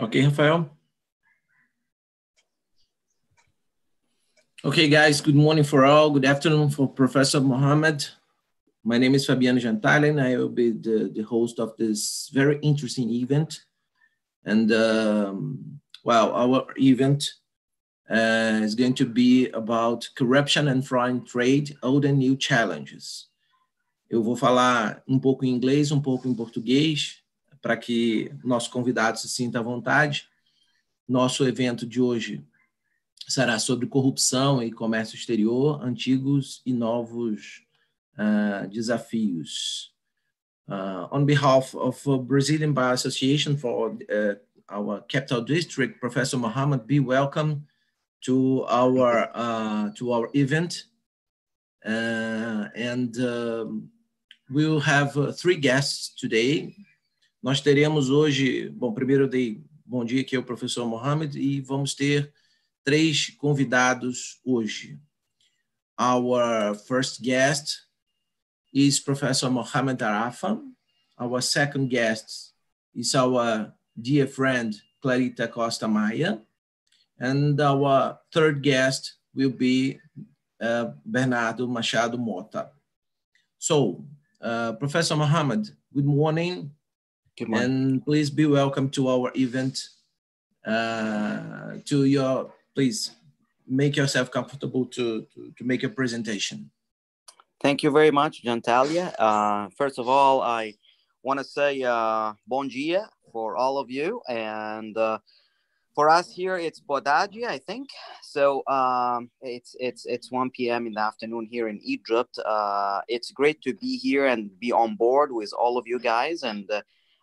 Okay, Rafael. Okay, guys, good morning for all. Good afternoon for Professor Mohammed. My name is Fabiano Jantalia, and I will be the, the host of this very interesting event. And um, well, our event uh, is going to be about corruption and foreign trade, old and new challenges. Eu vou falar um pouco em inglês, um pouco em português, para que nosso convidado se sinta à vontade. Nosso evento de hoje será sobre corrupção e comércio exterior, antigos e novos uh, desafios. Uh, on behalf of uh, Brazilian Bar Association for uh, our capital district, Professor Mohammed, be welcome to our uh, to our event. Uh, and um, we'll have three guests today. Nós teremos hoje, bom, primeiro eu dei bom dia aqui ao professor Mohamed e vamos ter três convidados hoje. Our first guest is Professor Mohamed Arafa. Our second guest is our dear friend Clarita Costa Maya. And our third guest will be uh, Bernardo Machado Mota. So, uh, Professor Mohamed, good morning. And please be welcome to our event. Uh, to your, please make yourself comfortable to, to, to make a presentation. Thank you very much, Jantalia. Uh, first of all, I want to say uh, bon dia for all of you. And uh, for us here, it's Bodaji, I think. So um, it's it's it's 1 p.m. in the afternoon here in Egypt. Uh, it's great to be here and be on board with all of you guys. And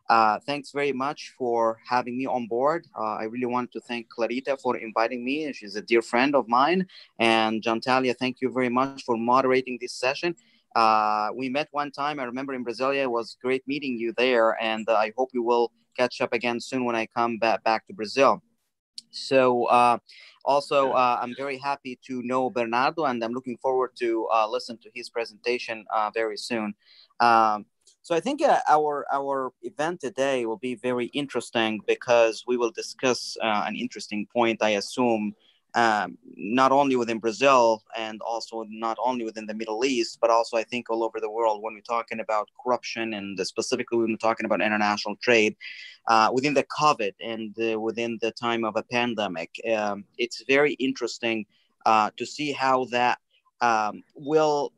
uh, thanks very much for having me on board. Uh, I really want to thank Clarita for inviting me. She's a dear friend of mine. And Jantalia, thank you very much for moderating this session. Uh, we met one time. I remember in Brasilia. It was great meeting you there. And uh, I hope we will catch up again soon when I come back, back to Brazil. So uh, also, uh, I'm very happy to know Bernardo, and I'm looking forward to listen to his presentation very soon. Um, so I think uh, our our event today will be very interesting because we will discuss uh, an interesting point. I assume um, not only within Brazil and also not only within the Middle East, but also I think all over the world when we're talking about corruption and specifically when we're talking about international trade uh, within the COVID and uh, within the time of a pandemic. Um, it's very interesting uh, to see how that um, will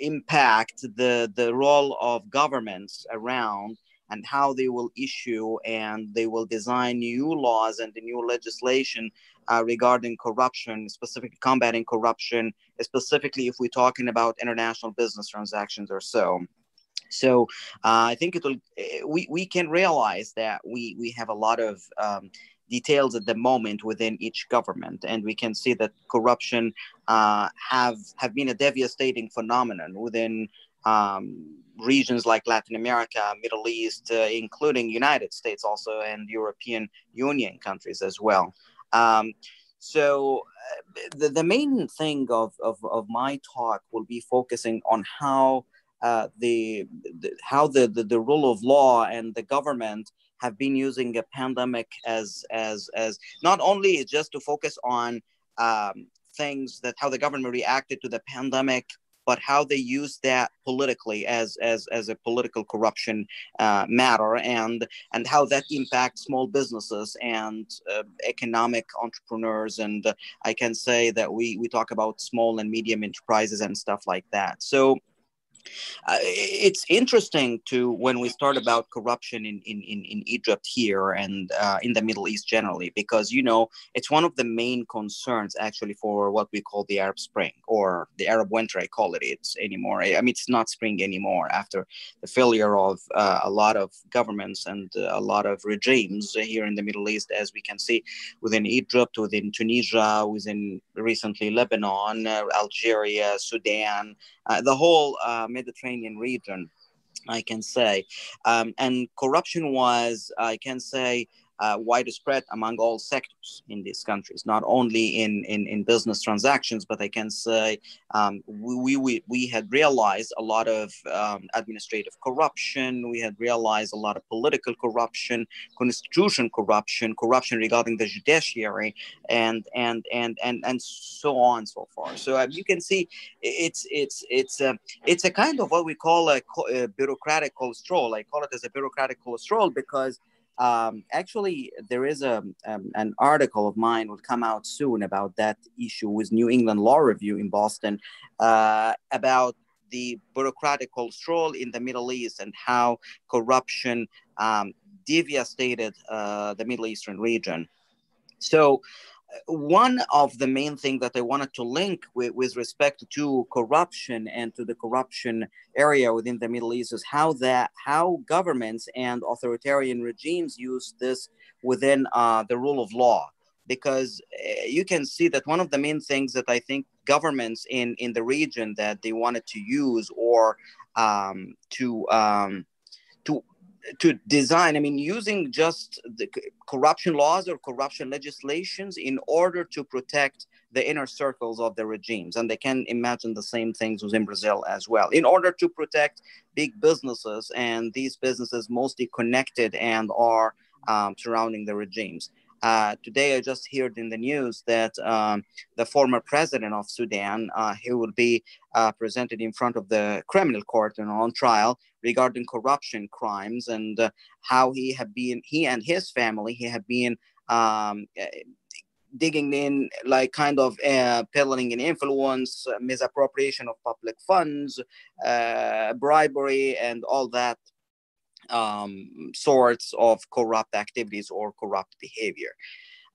impact the the role of governments around and how they will issue and they will design new laws and the new legislation uh, regarding corruption, specifically combating corruption, specifically if we're talking about international business transactions or so. So uh, I think it will. Eh, we, we can realize that we we have a lot of um, details at the moment within each government, and we can see that corruption uh, have have been a devastating phenomenon within um, regions like Latin America, Middle East, uh, including United States also, and European Union countries as well. Um, so uh, the, the main thing of, of, of my talk will be focusing on how uh, the, the, how the, the, the rule of law and the government have been using a pandemic as as as not only just to focus on um, things that how the government reacted to the pandemic but how they use that politically as as as a political corruption uh, matter and and how that impacts small businesses and uh, economic entrepreneurs. And i can say that we we talk about small and medium enterprises and stuff like that. So uh, it's interesting to when we start about corruption in, in, in, in Egypt here and uh, in the Middle East generally, because you know it's one of the main concerns actually for what we call the Arab Spring or the Arab Winter. I call it it's anymore. I mean, it's not spring anymore after the failure of uh, a lot of governments and uh, a lot of regimes here in the Middle East, as we can see within Egypt, within Tunisia, within recently Lebanon, uh, Algeria, Sudan, uh, the whole Mediterranean region, I can say. Um, and corruption was, I can say, uh, widespread among all sectors in these countries, not only in, in, in business transactions, but I can say um, we, we, we had realized a lot of um, administrative corruption, we had realized a lot of political corruption, constitution corruption, corruption regarding the judiciary, and and and and and so on and so forth. So uh, you can see it's it's it's a, it's a kind of what we call a, a bureaucratic cholesterol. I call it as a bureaucratic cholesterol because um, actually, there is a um, an article of mine will come out soon about that issue with New England Law Review in Boston uh, about the bureaucratic cholesterol in the Middle East and how corruption um, devastated uh, the Middle Eastern region. So one of the main things that I wanted to link with, with respect to corruption and to the corruption area within the Middle East is how that how governments and authoritarian regimes use this within uh, the rule of law. Because uh, you can see that one of the main things that I think governments in in the region that they wanted to use or um, to um, to to design, I mean, using just the corruption laws or corruption legislations in order to protect the inner circles of the regimes. And they can imagine the same things within Brazil as well, in order to protect big businesses and these businesses mostly connected and are um, surrounding the regimes. Uh, today, I just heard in the news that um, the former president of Sudan, uh, he will be uh, presented in front of the criminal court and on trial regarding corruption crimes and uh, how he had been, he and his family, he had been um, eh, digging in like kind of uh, peddling in influence, misappropriation of public funds, uh, bribery, and all that um, sorts of corrupt activities or corrupt behavior.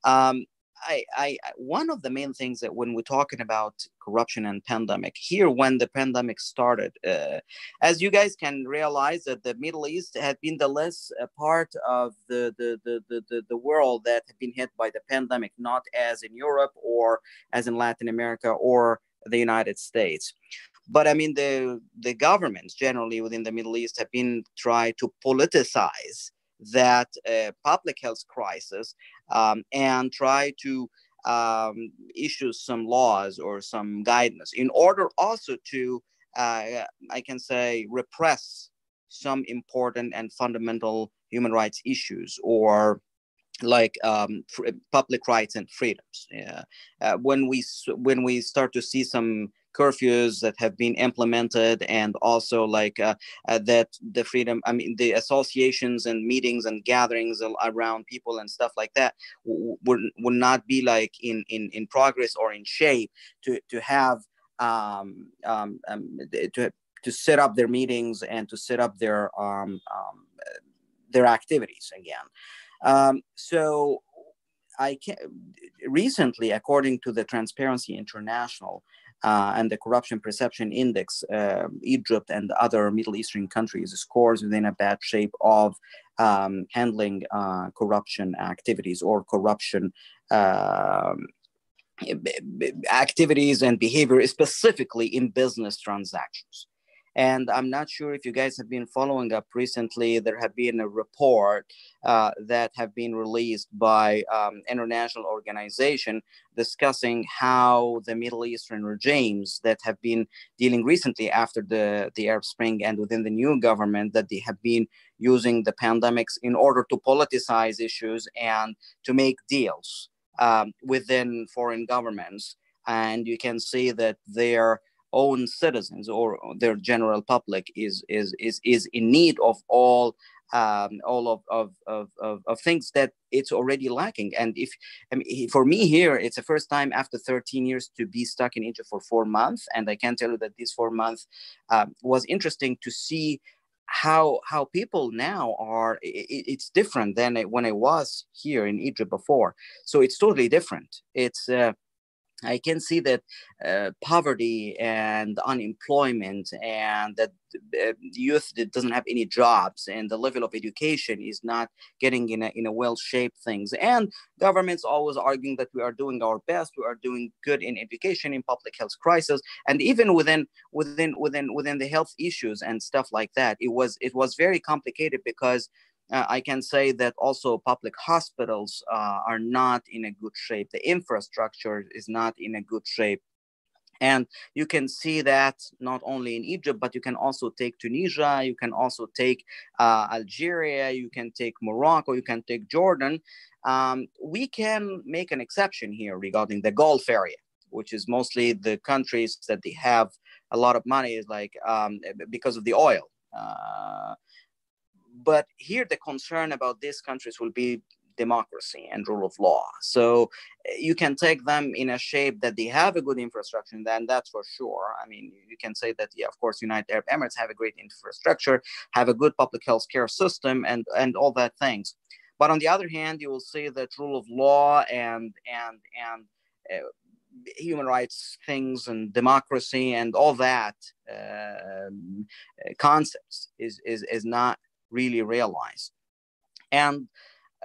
Um, I, I, one of the main things that when we're talking about corruption and pandemic here, when the pandemic started, uh, as you guys can realize that the Middle East had been the less uh, part of the, the, the, the, the world that had been hit by the pandemic, not as in Europe or as in Latin America or the United States. But I mean, the the governments generally within the Middle East have been trying to politicize that uh, public health crisis um, and try to um, issue some laws or some guidance in order also to, uh, I can say, repress some important and fundamental human rights issues or like um, public rights and freedoms. Yeah. Uh, when we when we start to see some curfews that have been implemented and also like uh, uh, that the freedom i mean the associations and meetings and gatherings around people and stuff like that would, would not be like in, in in progress or in shape to to have um, um, um to to set up their meetings and to set up their um, um their activities again. Um, so I can recently, according to the Transparency International, uh, and the Corruption Perception Index, uh, Egypt and other Middle Eastern countries scores within a bad shape of um, handling uh, corruption activities or corruption um, activities and behavior, specifically in business transactions. And I'm not sure if you guys have been following up recently. There have been a report uh, that have been released by um, international organization discussing how the Middle Eastern regimes that have been dealing recently after the, the Arab Spring and within the new government that they have been using the pandemics in order to politicize issues and to make deals um, within foreign governments. And you can see that they're own citizens or their general public is is is is in need of all um, all of, of, of, of, of things that it's already lacking. And if I mean, for me here, it's the first time after 13 years to be stuck in Egypt for four months. And I can tell you that these four months um, was interesting to see how how people now are it, it's different than when i was here in egypt before so it's totally different it's uh, I can see that uh, poverty and unemployment and that uh, youth that doesn't have any jobs and the level of education is not getting in a, in a well-shaped things. And governments always arguing that we are doing our best we are doing good in education in public health crisis and even within within within within the health issues and stuff like that. It was it was very complicated because uh, I can say that also public hospitals uh, are not in a good shape. The infrastructure is not in a good shape. And you can see that not only in Egypt, but you can also take Tunisia, you can also take uh, Algeria, you can take Morocco, you can take Jordan. Um, we can make an exception here regarding the Gulf area, which is mostly the countries that they have a lot of money, is like um, because of the oil. Uh, but here, the concern about these countries will be democracy and rule of law. So you can take them in a shape that they have a good infrastructure, and then that's for sure. I mean, you can say that, yeah, of course, United Arab Emirates have a great infrastructure, have a good public health care system, and and all that things. But on the other hand, you will see that rule of law and and and uh, human rights things and democracy and all that uh, concepts is, is is not really realize. And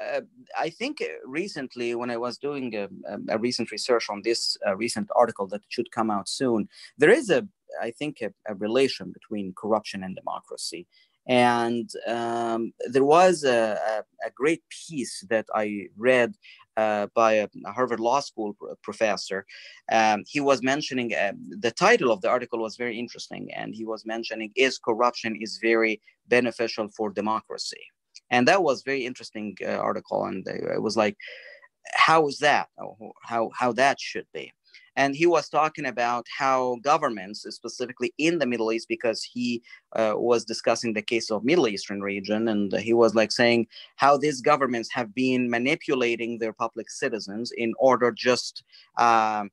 uh, I think recently, when I was doing a, a recent research on this uh, recent article that should come out soon, there is a, I think, a, a relation between corruption and democracy. And um, there was a, a, great piece that I read uh, by a, Harvard Law School professor. Um, he was mentioning uh, the title of the article was very interesting, and he was mentioning is corruption is very beneficial for democracy, and that was very interesting uh, article. And it was like, how is that? How how that should be? And he was talking about how governments specifically in the middle east because he uh, was discussing the case of middle eastern region and he was like saying how these governments have been manipulating their public citizens in order just um,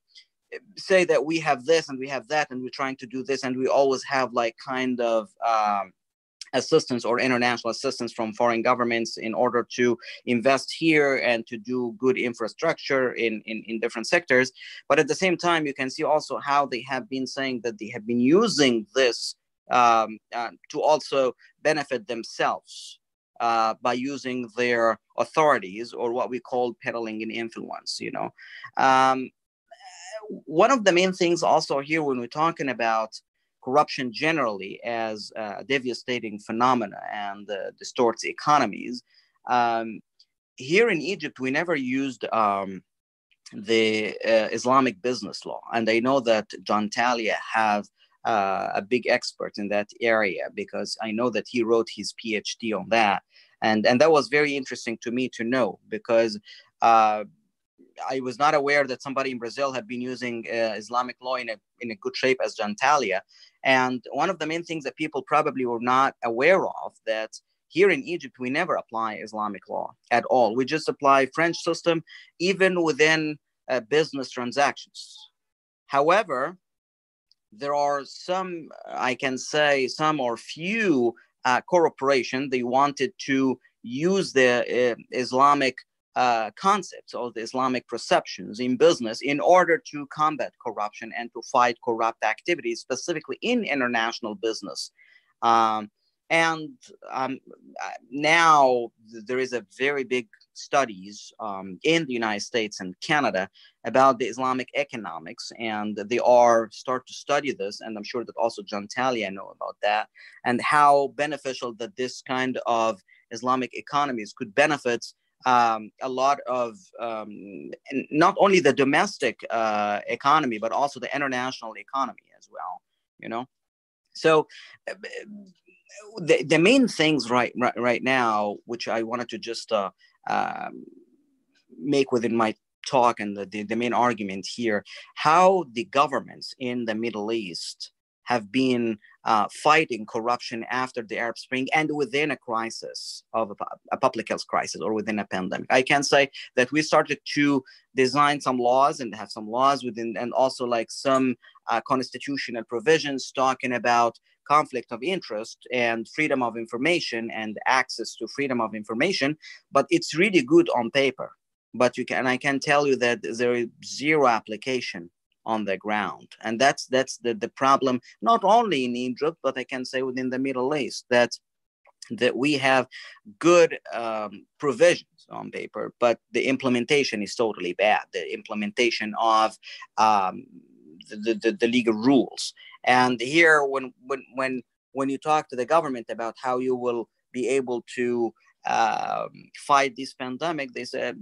say that we have this and we have that and we're trying to do this and we always have like kind of um, assistance or international assistance from foreign governments in order to invest here and to do good infrastructure in, in, in different sectors. But at the same time, you can see also how they have been saying that they have been using this um, uh, to also benefit themselves. Uh, by using their authorities or what we call peddling in influence, you know. Um, one of the main things also here when we're talking about corruption generally as a devastating phenomena and uh, distorts economies. Um, here in Egypt, we never used um, the uh, Islamic business law, and I know that Jantalia have uh, a big expert in that area because I know that he wrote his PhD on that, and and that was very interesting to me to know because uh, I was not aware that somebody in Brazil had been using uh, Islamic law in a, in a good shape as Jantalia. And one of the main things that people probably were not aware of that here in Egypt, we never apply Islamic law at all. We just apply French system, even within uh, business transactions. However, there are some, I can say, some or few uh, corporation they wanted to use the uh, Islamic uh, concepts or the Islamic perceptions in business in order to combat corruption and to fight corrupt activities, specifically in international business. Um, and um, now there is a very big studies um, in the United States and Canada about the Islamic economics, and they are start to study this. And I'm sure that also Jantalia know about that and how beneficial that this kind of Islamic economies could benefit um, a lot of um, not only the domestic uh, economy but also the international economy as well you know? So uh, the, the main things right, right right now which i wanted to just uh, um, make within my talk and the, the, the main argument here how the governments in the middle east have been uh, fighting corruption after the Arab Spring and within a crisis of a, a, public health crisis or within a pandemic. I can say that we started to design some laws and have some laws within, and also like some uh, constitutional provisions talking about conflict of interest and freedom of information and access to freedom of information. But it's really good on paper. But you can, I can tell you that there is zero application on the ground. And that's that's the, the problem not only in egypt but i can say within the middle east that that we have good um, provisions on paper but the implementation is totally bad. The implementation of um, the, the, the legal rules. And here when when when when you talk to the government about how you will be able to um, fight this pandemic, they said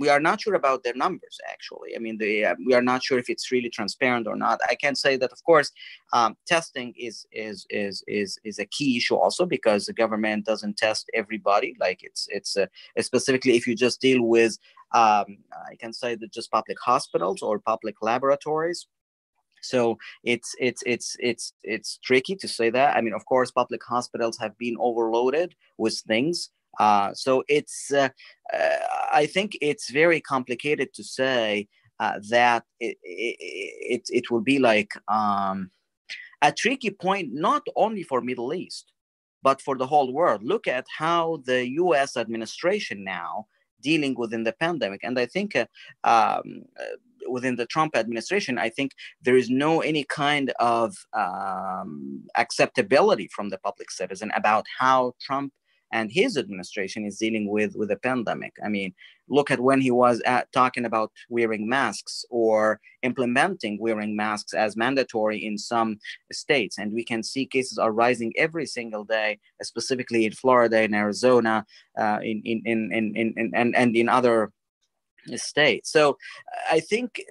we are not sure about their numbers. Actually, I mean, they, uh, we are not sure if it's really transparent or not. I can say that, of course, um, testing is is is is is a key issue also because the government doesn't test everybody. Like it's it's uh, specifically if you just deal with, um, I can say that just public hospitals or public laboratories so it's it's it's it's it's tricky to say that i mean of course public hospitals have been overloaded with things uh, so it's, uh, uh, I think it's very complicated to say uh, that it, it, it, will be like um, a tricky point, not only for Middle East, but for the whole world. Look at how the U.S. administration now dealing within the pandemic, and I think uh, um, within the Trump administration, I think there is no any kind of um, acceptability from the public citizen about how Trump and his administration is dealing with with a pandemic. I mean, look at when he was at, talking about wearing masks or implementing wearing masks as mandatory in some states, and we can see cases are rising every single day, specifically in Florida, in Arizona, uh, in, in, in, in, in, in, and, and in other states. So I think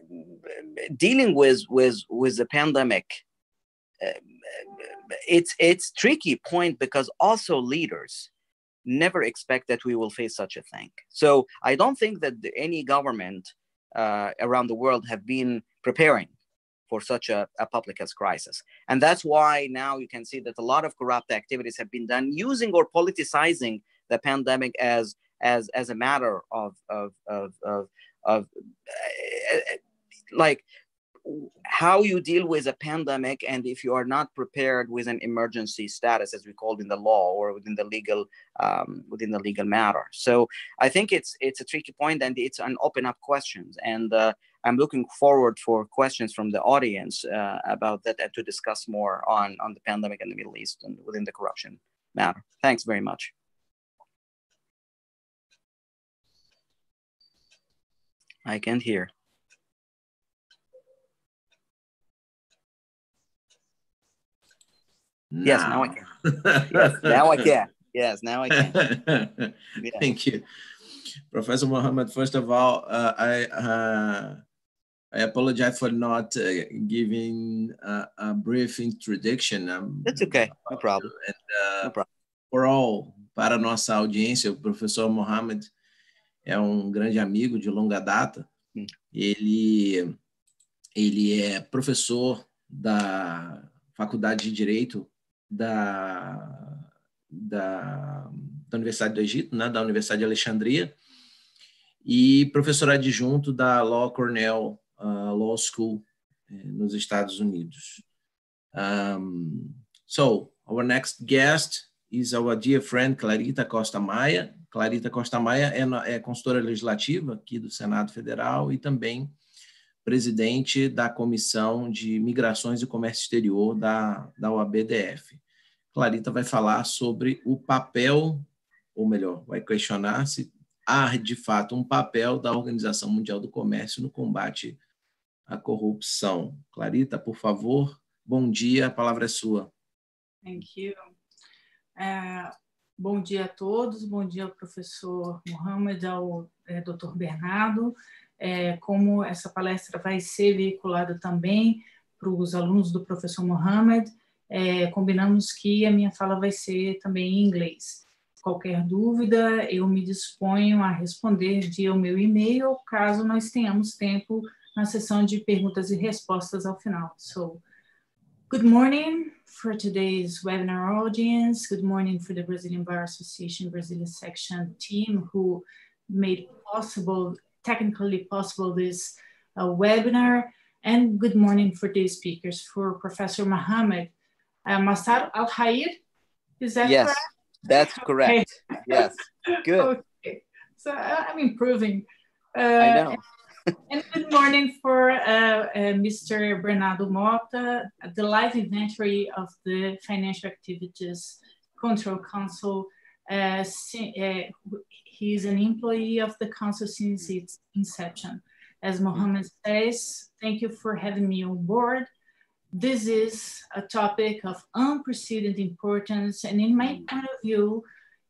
dealing with with with the pandemic. Uh, it's it's tricky point because also leaders never expect that we will face such a thing. So I don't think that any government uh, around the world have been preparing for such a, a public health crisis. And that's why now you can see that a lot of corrupt activities have been done using or politicizing the pandemic as as as a matter of of of of, of uh, like how you deal with a pandemic and if you are not prepared with an emergency status as we called in the law or within the legal um, within the legal matter. So i think it's it's a tricky point and it's an open up questions. And uh, i'm looking forward for questions from the audience uh, about that and to discuss more on on the pandemic in the middle east and within the corruption matter. Thanks very much. I can't hear Now. Yes, now I can. yes, now I can. Yes, now I can. Yeah. Thank you. Professor Mohammed, first of all, uh, I uh, I apologize for not uh, giving a brief introduction. Um, That's okay, no problem. And, uh, no problem. For all, para nossa audiência, o professor Mohammed é um grande amigo de longa data. Hum. Ele, ele é professor da Faculdade de Direito da, da, da Universidade do Egito, né, da Universidade de Alexandria, e professor adjunto da Law Cornell uh, Law School eh, nos Estados Unidos. Um, so, our next guest is our dear friend Clarita Costa Maia. Clarita Costa Maia é, é consultora legislativa aqui do Senado Federal e também presidente da Comissão de Migrações e Comércio Exterior da, da OABDF. Clarita vai falar sobre o papel, ou melhor, vai questionar se há de fato um papel da Organização Mundial do Comércio no combate à corrupção. Clarita, por favor, bom dia, a palavra é sua. Thank you. Uh, bom dia a todos, bom dia ao professor Mohamed, ao é, doutor Bernardo. É, como essa palestra vai ser veiculada também para os alunos do professor Mohamed, é, combinamos que a minha fala vai ser também em inglês. Qualquer dúvida, eu me disponho a responder via o meu e-mail, caso nós tenhamos tempo na sessão de perguntas e respostas ao final. So, good morning for today's webinar audience. Good morning for the Brazilian Bar Association Brazilian section team who made possible, technically possible this uh, webinar. And good morning for the speakers, for Professor Mohammed, uh, Masar Al Hair. Is that yes, correct? That's correct. Okay. Yes, good. Okay. So uh, I'm improving. Uh, I know. and good morning for uh, uh, Mr. Bernardo Motta, the live inventory of the Financial Activities Control Council. Uh, he's an employee of the council since its inception. As Mohammed says, thank you for having me on board this is a topic of unprecedented importance. And in my point of view,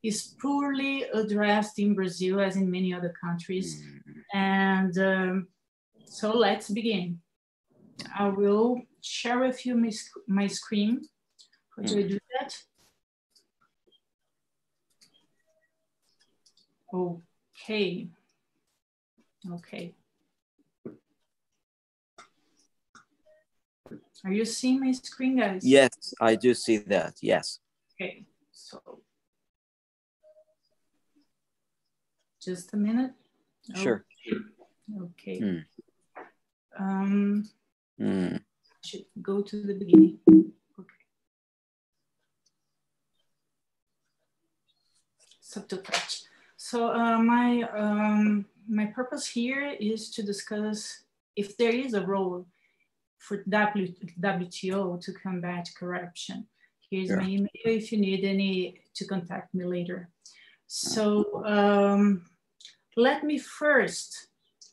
is poorly addressed in Brazil as in many other countries. Mm. And um, so let's begin. I will share with you my, my screen. How do I do that? Okay. Okay. Are you seeing my screen, guys? Yes, I do see that. Yes. Okay, so just a minute. Sure. Okay. Mm. Um, mm. should go to the beginning. Okay. Subtotouch. So uh, my um, my purpose here is to discuss if there is a role for w, WTO to combat corruption. Here's my email if you need any to contact me later. So um, let me first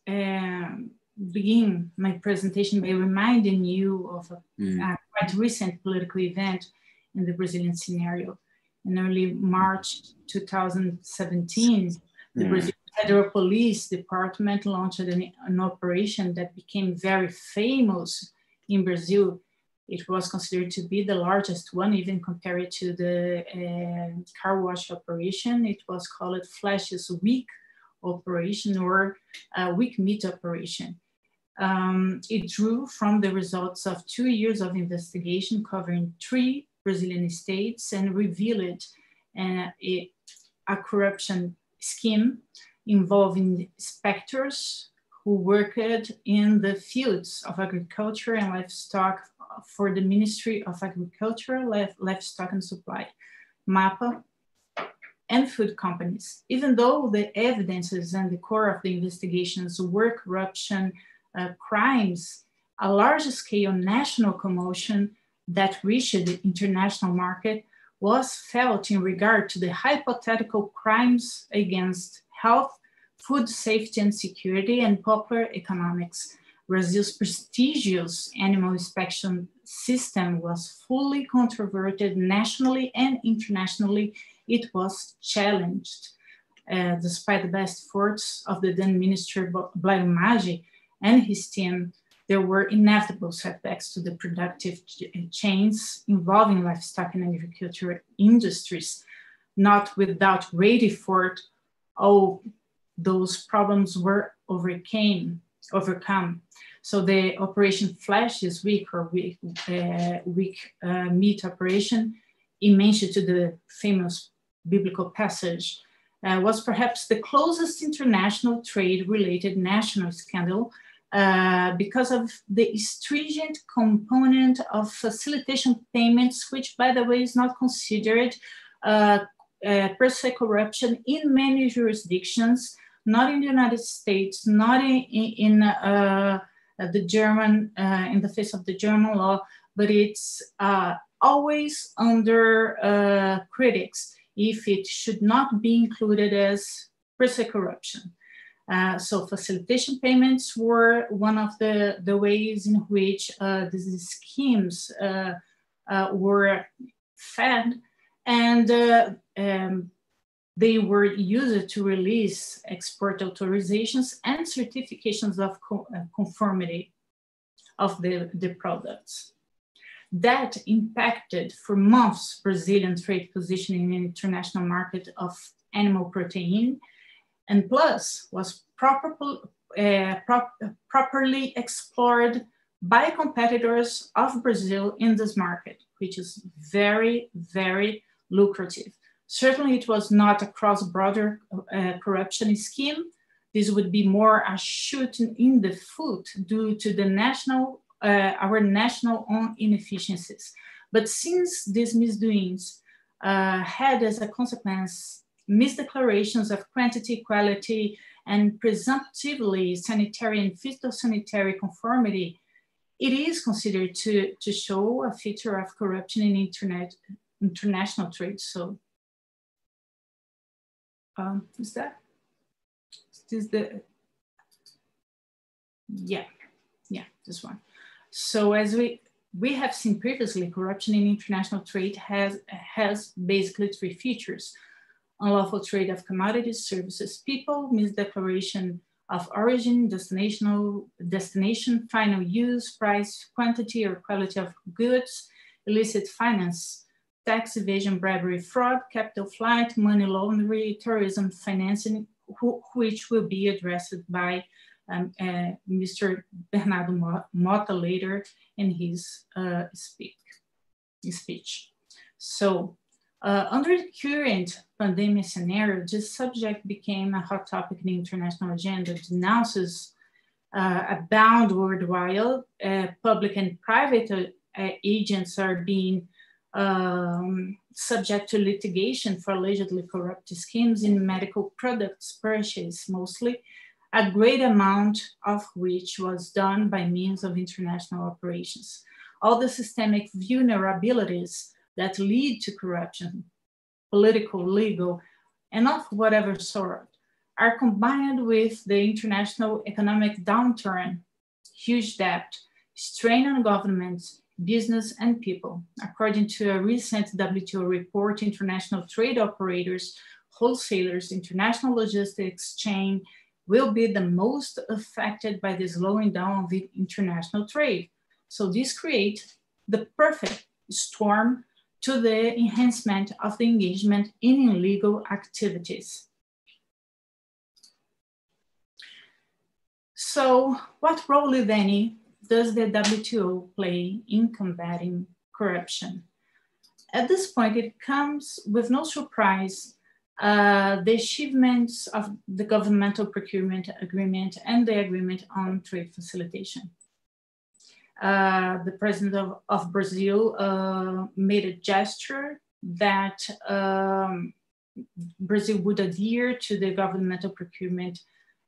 um, begin my presentation by reminding you of a, mm. a, quite recent political event in the Brazilian scenario. In early March 2017, the mm. Brazilian Federal Police Department launched an, an operation that became very famous in Brazil. It was considered to be the largest one, even compared to the uh, car wash operation. It was called Flash's Week operation or uh, weak meat operation. Um, it drew from the results of two years of investigation covering three Brazilian states and revealed uh, a, a corruption scheme involving inspectors who worked in the fields of agriculture and livestock for the Ministry of Agriculture, Livestock and Supply, MAPA, and food companies. Even though the evidences and the core of the investigations were corruption uh, crimes, a large scale national commotion that reached the international market was felt in regard to the hypothetical crimes against health, food safety and security, and popular economics. Brazil's prestigious animal inspection system was fully controverted nationally and internationally it was challenged. Uh, despite the best efforts of the then Minister Blairo Maggi and his team, there were inevitable setbacks to the productive chains involving livestock and agriculture industries. Not without great effort, all those problems were overcame, overcome. So the Operation Flash this weak or weak, uh, week uh, meat operation, in mention to the famous biblical passage, uh, was perhaps the closest international trade related national scandal uh, because of the stringent component of facilitation payments, which, by the way, is not considered uh, uh per se corruption in many jurisdictions, not in the United States, not in, in uh, the German, uh, in the face of the German law, but it's always under critics if it should not be included as per corruption. Uh, so facilitation payments were one of the, the ways in which uh, these schemes uh, uh were fed and uh, um, they were used to release export authorizations and certifications of uh, conformity of the, the products that impacted for months Brazilian trade position in the international market of animal protein, and plus was proper, uh, prop, properly explored by competitors of Brazil in this market, which is very, very lucrative. Certainly, it was not a cross-border uh, corruption scheme. This would be more a shooting in the foot due to the national uh, our national own inefficiencies. But since these misdoings uh, had as a consequence misdeclarations of quantity, quality, and presumptively sanitary and phytosanitary conformity, it is considered to, to show a feature of corruption in internet, international trade. So, um, is that? The? Yeah, yeah, this one. So as we, we have seen previously, corruption in international trade has, has basically three features. unlawful trade of commodities, services, people, misdeclaration of origin, destination, final use, price, quantity, or quality of goods, illicit finance, tax evasion, bribery, fraud, capital flight, money laundering, terrorism financing, which will be addressed by um, uh, Mr. Bernardo Motta later in his uh, speak, speech. So uh, under the current pandemic scenario, this subject became a hot topic in the international agenda, denounces uh, abound worldwide. Uh, public and private uh, agents are being um, subject to litigation for allegedly corrupt schemes in medical products purchase mostly, a great amount of which was done by means of international operations. All the systemic vulnerabilities that lead to corruption, political, legal, and of whatever sort, are combined with the international economic downturn, huge debt, strain on governments, business, and people. According to a recent WTO report, international trade operators, wholesalers, international logistics chain will be the most affected by the slowing down of international trade. So this creates the perfect storm to the enhancement of the engagement in illegal activities. So what role, if any, does the WTO play in combating corruption? At this point, it comes with no surprise uh, the achievements of the governmental procurement agreement and the agreement on trade facilitation. Uh, the president of, of Brazil uh, made a gesture that um, Brazil would adhere to the governmental procurement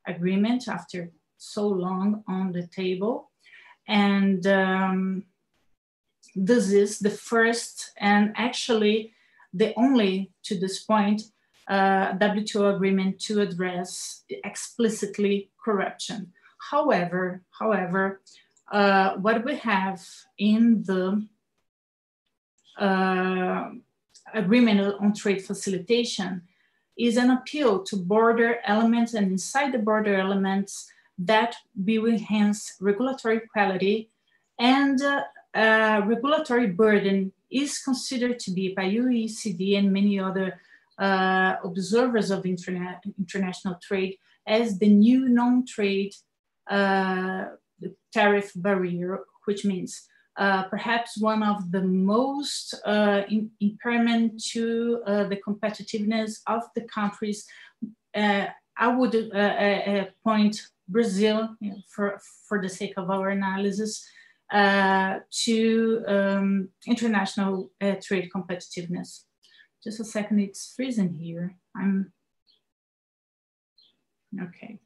agreement after so long on the table. And um, this is the first and actually the only, to this point, uh, WTO agreement to address explicitly corruption. However, however, uh, what we have in the uh, agreement on trade facilitation is an appeal to border elements and inside the border elements that will enhance regulatory quality and uh, uh, regulatory burden is considered to be by OECD and many other uh, observers of interna international trade as the new non-trade uh, tariff barrier, which means uh, perhaps one of the most uh, impairment to the competitiveness of the countries. Uh, I would point Brazil, you know, for, for the sake of our analysis, to um, international trade competitiveness. Just a second, it's freezing here. I'm, okay.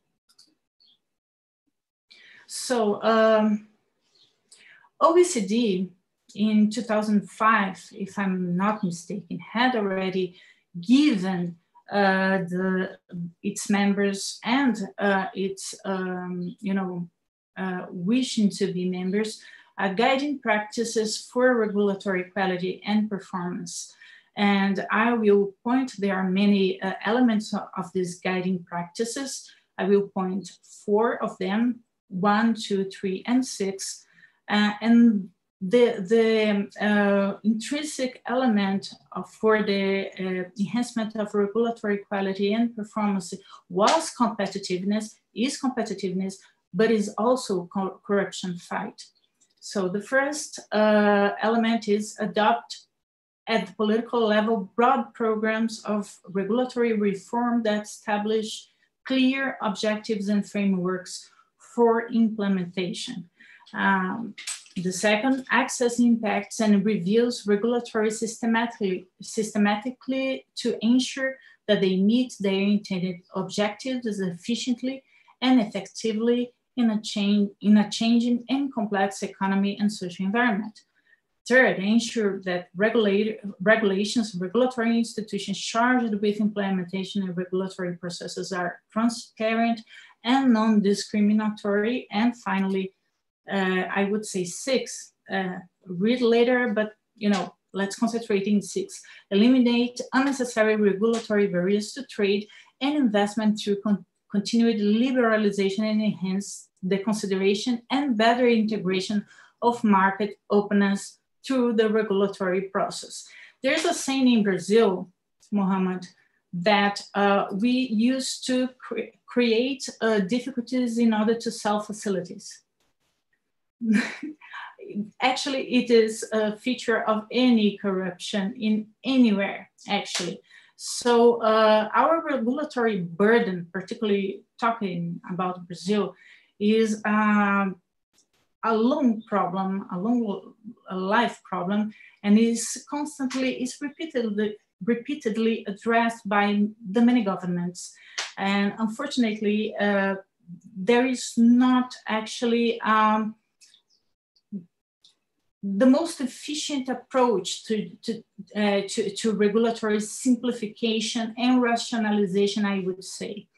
So um, OECD in 2005, if I'm not mistaken, had already given uh, the, its members and uh, its, um, you know, uh, wishing to be members, uh, guiding practices for regulatory quality and performance. And I will point, there are many uh, elements of, of these guiding practices. I will point four of them, one, two, three, and six. Uh, and the, the uh, intrinsic element of, for the uh, enhancement of regulatory quality and performance was competitiveness, is competitiveness, but is also co corruption fight. So the first uh, element is adopt at the political level broad programs of regulatory reform that establish clear objectives and frameworks for implementation. Um, the second, access impacts and reviews regulatory systematically, systematically to ensure that they meet their intended objectives efficiently and effectively in a, change, in a changing and complex economy and social environment. Third, ensure that regulations, regulatory institutions charged with implementation and regulatory processes are transparent and non-discriminatory. And finally, I would say six, uh, read later, but you know, let's concentrate in six. Eliminate unnecessary regulatory barriers to trade and investment through con continued liberalization and enhance the consideration and better integration of market openness through the regulatory process. There's a saying in Brazil, Mohammed, that uh, we used to cre create uh, difficulties in order to sell facilities. actually, it is a feature of any corruption in anywhere, actually. So uh, our regulatory burden, particularly talking about Brazil, is um, a long problem, a long life problem, and is constantly, is repeatedly, repeatedly addressed by the many governments. And unfortunately, uh, there is not actually um, the most efficient approach to, to, uh, to, to, regulatory simplification and rationalization, I would say.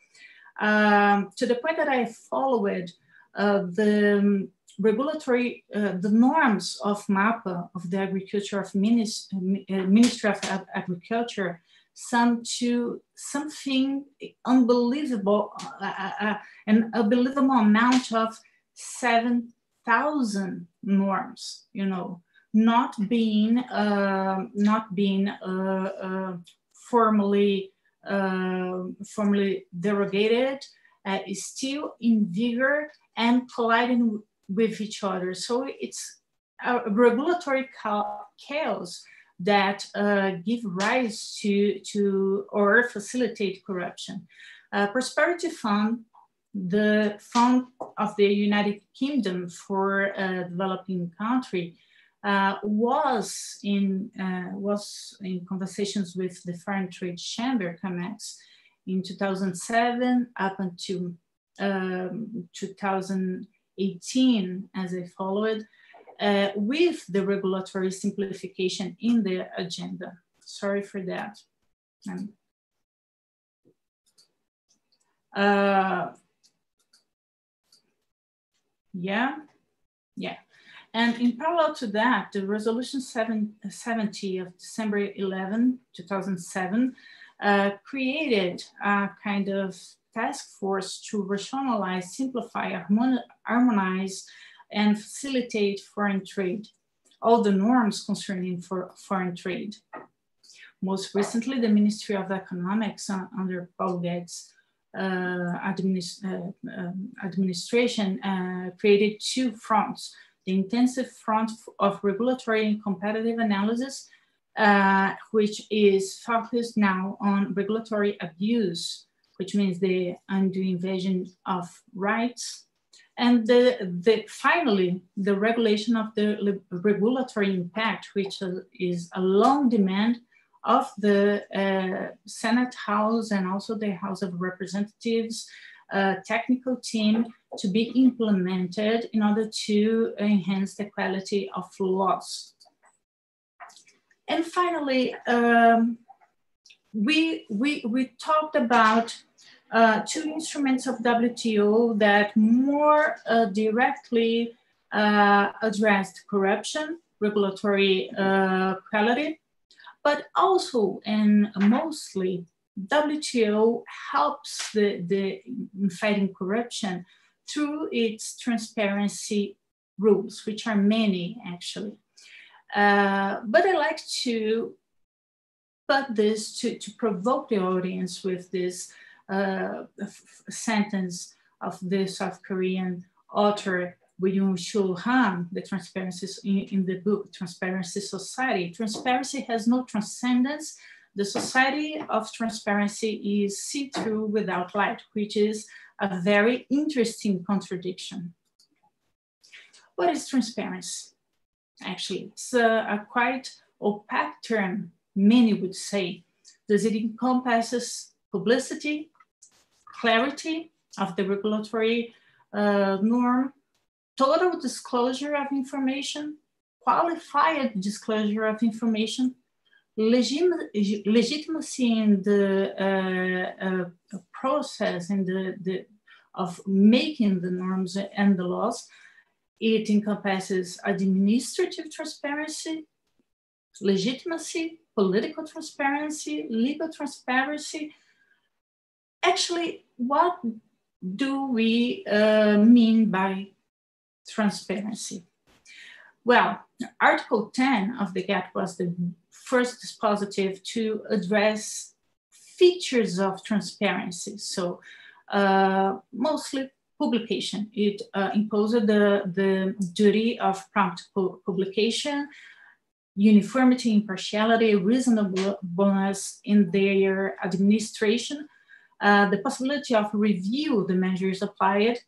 Um, to the point that I followed uh, the um, regulatory, uh, the norms of MAPA, of the Agriculture of Minis uh, Ministry of Agriculture, some to something unbelievable, uh, uh, an unbelievable amount of 7,000 norms, you know, not being, uh, not being formally, formally derogated, is still in vigor and colliding with each other. So it's a regulatory chaos that uh, give rise to, to or facilitate corruption. Uh, Prosperity Fund, the fund of the United Kingdom for a developing country, uh, was in uh, was in conversations with the Foreign Trade Chamber, CAMEX, in 2007 up until um, 2018 as I followed, uh, with the regulatory simplification in the agenda. Sorry for that. Um, uh, yeah, yeah. And in parallel to that, the resolution 7, 70 of December 11, 2007, uh, created a kind of task force to rationalize, simplify, harmonize, and facilitate foreign trade, all the norms concerning for foreign trade. Most recently, the Ministry of Economics uh, under Paul uh, administ uh, um, administration uh, created two fronts, the intensive front of regulatory and competitive analysis, uh, which is focused now on regulatory abuse, which means the undue invasion of rights and the, the, finally, the regulation of the regulatory impact, which is a long demand of the uh, Senate House and also the House of Representatives uh, technical team to be implemented in order to enhance the quality of laws. And finally, um, we, we, we talked about uh, two instruments of WTO that more uh, directly uh, addressed corruption, regulatory uh, quality, but also and mostly WTO helps the, the fighting corruption through its transparency rules, which are many actually. Uh, but I like to put this to, to provoke the audience with this uh, sentence of the South Korean author Byung-Chul Han, the transparency in, in, the book Transparency Society. Transparency has no transcendence. The society of transparency is see-through without light, which is a very interesting contradiction. What is transparency? Actually, it's a, a quite opaque term, many would say. Does it encompasses publicity, clarity of the regulatory uh, norm, total disclosure of information, qualified disclosure of information, legim legitimacy in the uh, uh, process and the, the, of making the norms and the laws. It encompasses administrative transparency, legitimacy, political transparency, legal transparency. Actually, what do we uh, mean by transparency? Well, Article 10 of the GATT was the first dispositive to address features of transparency. So uh, mostly publication. It uh, imposed the, the duty of prompt pu publication, uniformity, impartiality, reasonableness in their administration, uh, the possibility of review the measures applied,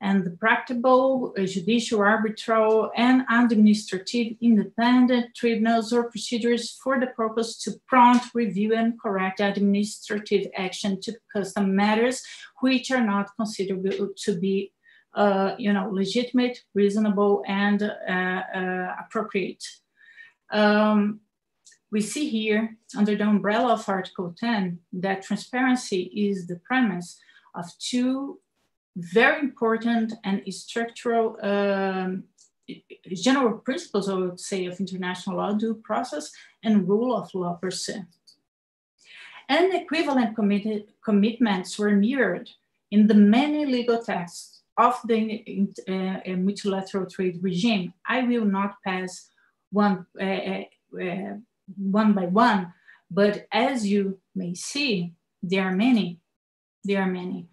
and the practicable uh, judicial, arbitral, and administrative independent tribunals or procedures for the purpose to prompt, review, and correct administrative action to custom matters which are not considered to be uh, you know, legitimate, reasonable, and uh, uh, appropriate. Um, we see here under the umbrella of Article 10 that transparency is the premise of two very important and structural um, general principles, I would say, of international law, due process and rule of law per se. And equivalent commitments were mirrored in the many legal texts of the uh, multilateral trade regime. I will not pass one, uh, uh, uh, one by one, but as you may see, there are many, there are many.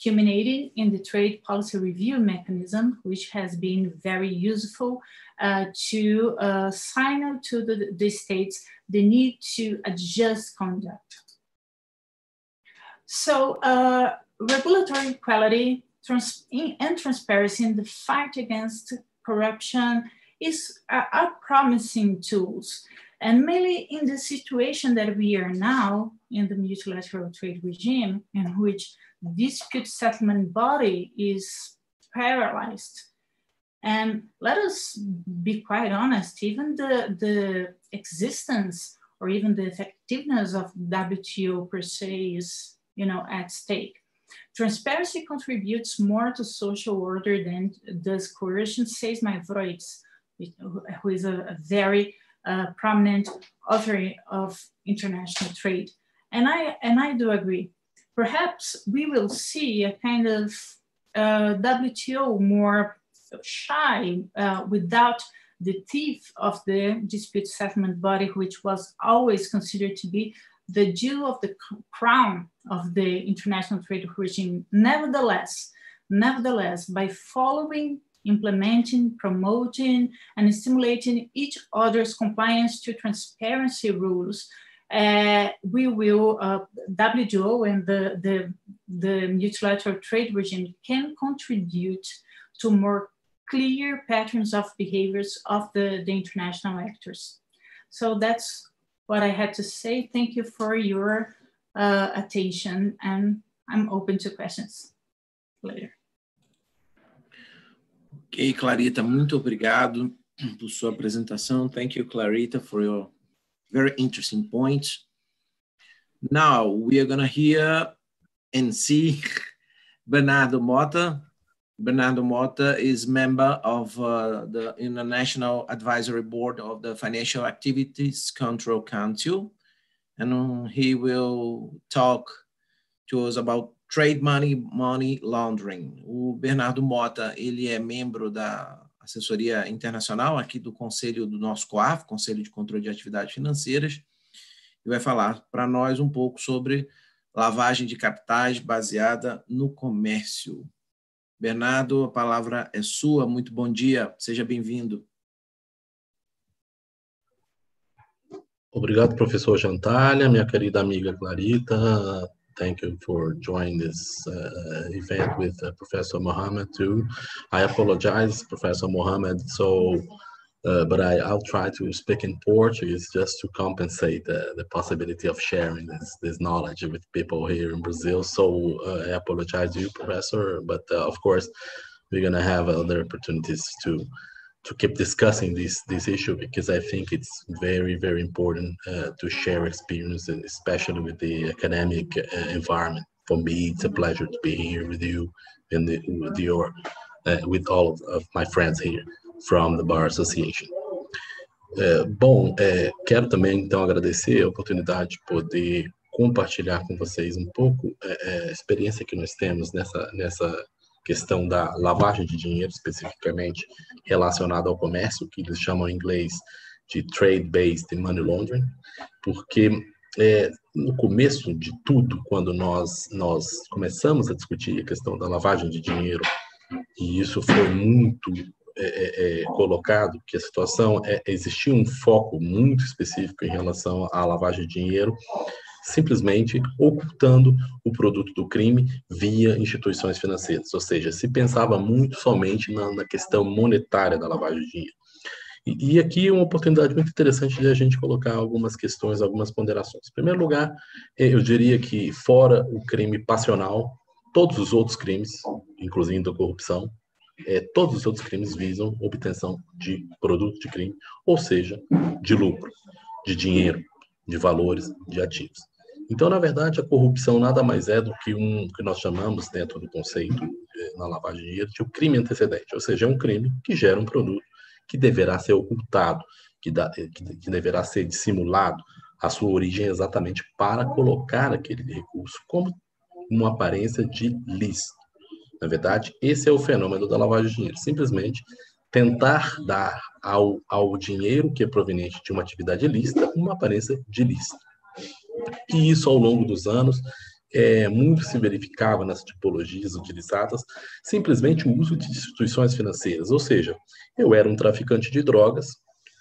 Uh, culminating in the trade policy review mechanism, which has been very useful uh, to uh, signal to the, the states the need to adjust conduct. So uh, regulatory equality trans and transparency in the fight against corruption is, are promising tools. And mainly in the situation that we are now in the multilateral trade regime, in which dispute settlement body is paralyzed. And let us be quite honest, even the, the existence or even the effectiveness of WTO per se is you know, at stake. Transparency contributes more to social order than does coercion, says Mike Vroets, who is a, a very uh, prominent author of international trade. And I, and I do agree perhaps we will see a kind of uh, WTO more shy uh, without the teeth of the dispute settlement body, which was always considered to be the jewel of the crown of the international trade regime. Nevertheless, nevertheless, by following, implementing, promoting, and stimulating each other's compliance to transparency rules, we will, uh, WTO and the, the, the multilateral trade regime can contribute to more clear patterns of behaviors of the, the international actors. So that's what I had to say. Thank you for your uh, attention and I'm open to questions later. Ok, Clarita, muito obrigado por sua apresentação. Thank you, Clarita, for your very interesting point. Now we are going to hear and see Bernardo Motta. Bernardo Motta is member of uh, the International Advisory Board of the Financial Activities Control Council. And he will talk to us about trade money, money laundering. O Bernardo Motta, ele é membro da assessoria internacional aqui do conselho do nosso COAF, Conselho de Controle de Atividades Financeiras, e vai falar para nós um pouco sobre lavagem de capitais baseada no comércio. Bernardo, a palavra é sua. Muito bom dia, seja bem-vindo. Obrigado, professor Jantalha, minha querida amiga Clarita, thank you for joining this uh, event with uh, Professor Mohamed too. I apologize, Professor Mohamed. So, uh, but I, I'll try to speak in Portuguese just to compensate the, possibility of sharing this, this knowledge with people here in Brazil. So uh, I apologize to you, Professor. But uh, of course, we're gonna have other opportunities to to keep discussing this this issue because I think it's very very important uh, to share experience and especially with the academic uh, environment. For me, it's a pleasure to be here with you and the, with your uh, with all of, of, my friends here from the Bar Association. É, bom, quero também então agradecer a oportunidade de poder compartilhar com vocês um pouco a experiência que nós temos nessa, nessa questão da lavagem de dinheiro, especificamente relacionada ao comércio, que eles chamam em inglês de Trade-Based Money Laundering, porque é, no começo de tudo, quando nós, nós começamos a discutir a questão da lavagem de dinheiro, e isso foi muito é, é, é, colocado, que a situação é, existia um foco muito específico em relação à lavagem de dinheiro, simplesmente ocultando o produto do crime via instituições financeiras, ou seja, se pensava muito somente na, na questão monetária da lavagem de dinheiro. E, e aqui é uma oportunidade muito interessante de a gente colocar algumas questões, algumas ponderações. Em primeiro lugar, é, eu diria que fora o crime passional, todos os outros crimes, incluindo a corrupção, é, todos os outros crimes visam obtenção de produto de crime, ou seja, de lucro, de dinheiro, de valores, de ativos. Então, na verdade, a corrupção nada mais é do que um que nós chamamos, dentro do conceito é, na lavagem de dinheiro, de um crime antecedente, ou seja, é um crime que gera um produto que deverá ser ocultado, que, da, que, que deverá ser dissimulado a sua origem exatamente para colocar aquele recurso como uma aparência de lícito. Na verdade, esse é o fenômeno da lavagem de dinheiro. Simplesmente tentar dar ao, ao dinheiro que é proveniente de uma atividade ilícita uma aparência de lícito. E isso, ao longo dos anos, é, muito se verificava nas tipologias utilizadas simplesmente o uso de instituições financeiras, ou seja, eu era um traficante de drogas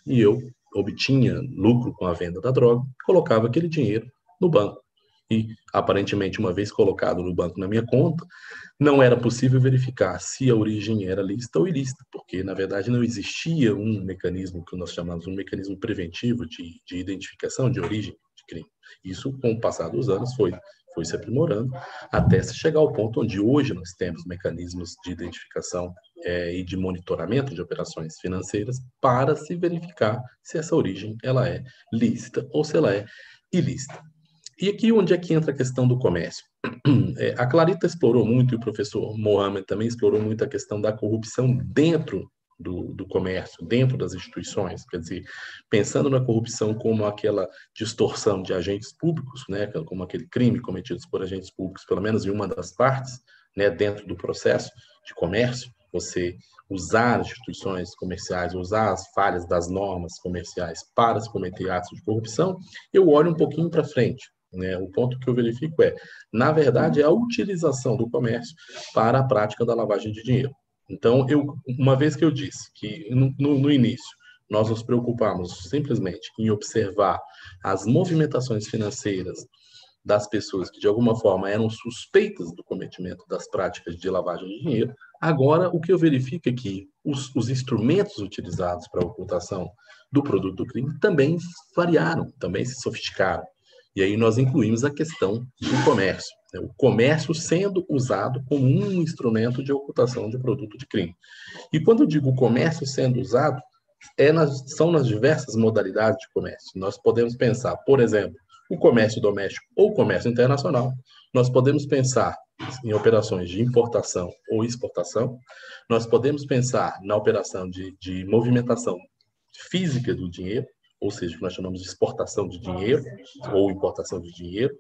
e eu obtinha lucro com a venda da droga, colocava aquele dinheiro no banco. E, aparentemente, uma vez colocado no banco na minha conta, não era possível verificar se a origem era lícita ou ilícita, porque, na verdade, não existia um mecanismo que nós chamamos um mecanismo preventivo de, de identificação de origem de crime. Isso, com o passar dos anos, foi foi se aprimorando até se chegar ao ponto onde hoje nós temos mecanismos de identificação é, e de monitoramento de operações financeiras para se verificar se essa origem ela é lícita ou se ela é ilícita. E aqui onde é que entra a questão do comércio? É, a Clarita explorou muito e o professor Mohamed também explorou muito a questão da corrupção dentro do, do, comércio dentro das instituições, quer dizer, pensando na corrupção como aquela distorção de agentes públicos, né, como aquele crime cometido por agentes públicos, pelo menos em uma das partes, né, dentro do processo de comércio, você usar instituições comerciais, usar as falhas das normas comerciais para se cometer atos de corrupção, eu olho um pouquinho para frente. Né? O ponto que eu verifico é, na verdade, é a utilização do comércio para a prática da lavagem de dinheiro. Então, eu, uma vez que eu disse que no, no início nós nos preocupamos simplesmente em observar as movimentações financeiras das pessoas que de alguma forma eram suspeitas do cometimento das práticas de lavagem de dinheiro, agora o que eu verifico é que os, os instrumentos utilizados para a ocultação do produto do crime também variaram, também se sofisticaram. E aí nós incluímos a questão do comércio, né? o comércio sendo usado como um instrumento de ocultação de produto de crime. E quando eu digo comércio sendo usado, é nas, são nas diversas modalidades de comércio. Nós podemos pensar, por exemplo, o comércio doméstico ou comércio internacional. Nós podemos pensar em operações de importação ou exportação. Nós podemos pensar na operação de, de movimentação física do dinheiro ou seja, que nós chamamos de exportação de dinheiro ou importação de dinheiro.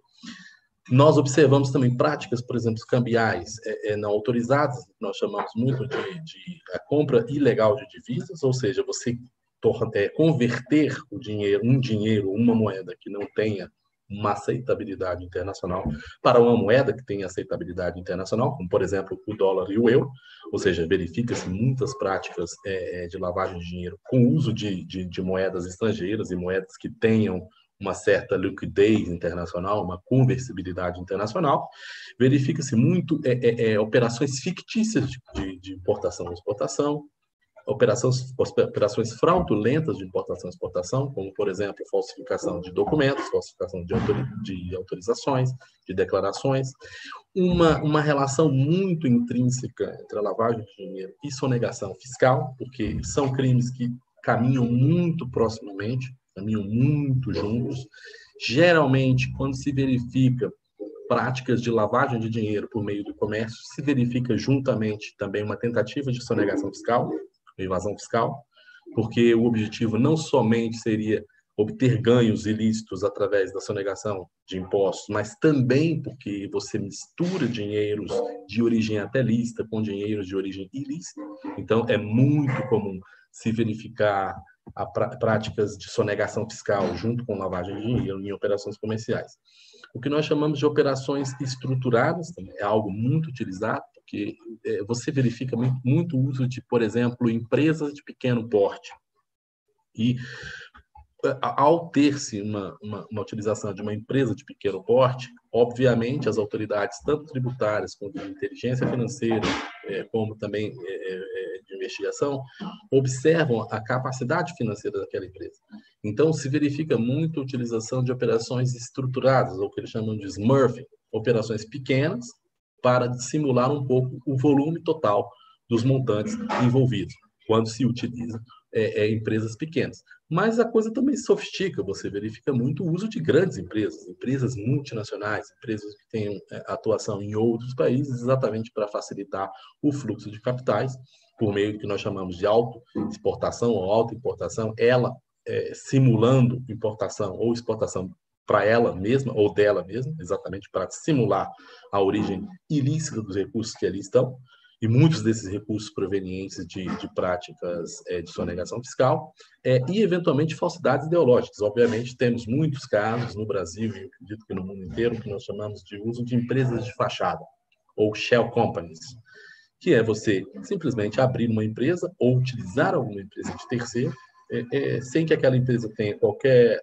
Nós observamos também práticas, por exemplo, cambiais é, é, não autorizadas, nós chamamos muito de, de, a compra ilegal de divisas, ou seja, você torna, é, converter o dinheiro, um dinheiro, uma moeda que não tenha uma aceitabilidade internacional para uma moeda que tem aceitabilidade internacional, como por exemplo o dólar e o euro, ou seja, verifica-se muitas práticas é, é, de lavagem de dinheiro com uso de, de, de moedas estrangeiras e moedas que tenham uma certa liquidez internacional, uma conversibilidade internacional, verifica-se muito é, é, é, operações fictícias de, de importação e exportação, operações, operações fraudulentas de importação e exportação, como, por exemplo, falsificação de documentos, falsificação de, de autorizações, de declarações, uma, uma relação muito intrínseca entre a lavagem de dinheiro e sonegação fiscal, porque são crimes que caminham muito proximamente, caminham muito juntos. Geralmente, quando se verifica práticas de lavagem de dinheiro por meio do comércio, se verifica juntamente também uma tentativa de sonegação fiscal, evasão fiscal. porque o objetivo não somente seria obter ganhos ilícitos através da sonegação de impostos, mas também porque você mistura dinheiros de origem até lícita com dinheiros de origem ilícita. Então, é muito comum se verificar práticas de sonegação fiscal junto com lavagem de dinheiro em operações comerciais. O que nós chamamos de operações estruturadas é algo muito utilizado, porque é, você verifica muito, muito uso de, por exemplo, empresas de pequeno porte. E ao ter-se uma, uma, uma, utilização de uma empresa de pequeno porte, obviamente as autoridades, tanto tributárias quanto de inteligência financeira, é, como também é, é, de investigação, observam a capacidade financeira daquela empresa. Então, se verifica muito a utilização de operações estruturadas, ou que eles chamam de smurfing, operações pequenas, para simular um pouco o volume total dos montantes envolvidos, quando se utiliza é, é, empresas pequenas. Mas a coisa também se sofistica, você verifica muito o uso de grandes empresas, empresas multinacionais, empresas que têm é, atuação em outros países, exatamente para facilitar o fluxo de capitais, por meio do que nós chamamos de auto-exportação ou auto-importação, ela é, simulando importação ou exportação para ela mesma ou dela mesma, exatamente para simular a origem ilícita dos recursos que ali estão e muitos desses recursos provenientes de, de práticas é, de sonegação fiscal, é, e, eventualmente, falsidades ideológicas. Obviamente, temos muitos casos no Brasil e acredito que no mundo inteiro que nós chamamos de uso de empresas de fachada, ou shell companies, que é você simplesmente abrir uma empresa ou utilizar alguma empresa de terceiro, é, é sem que aquela empresa tenha qualquer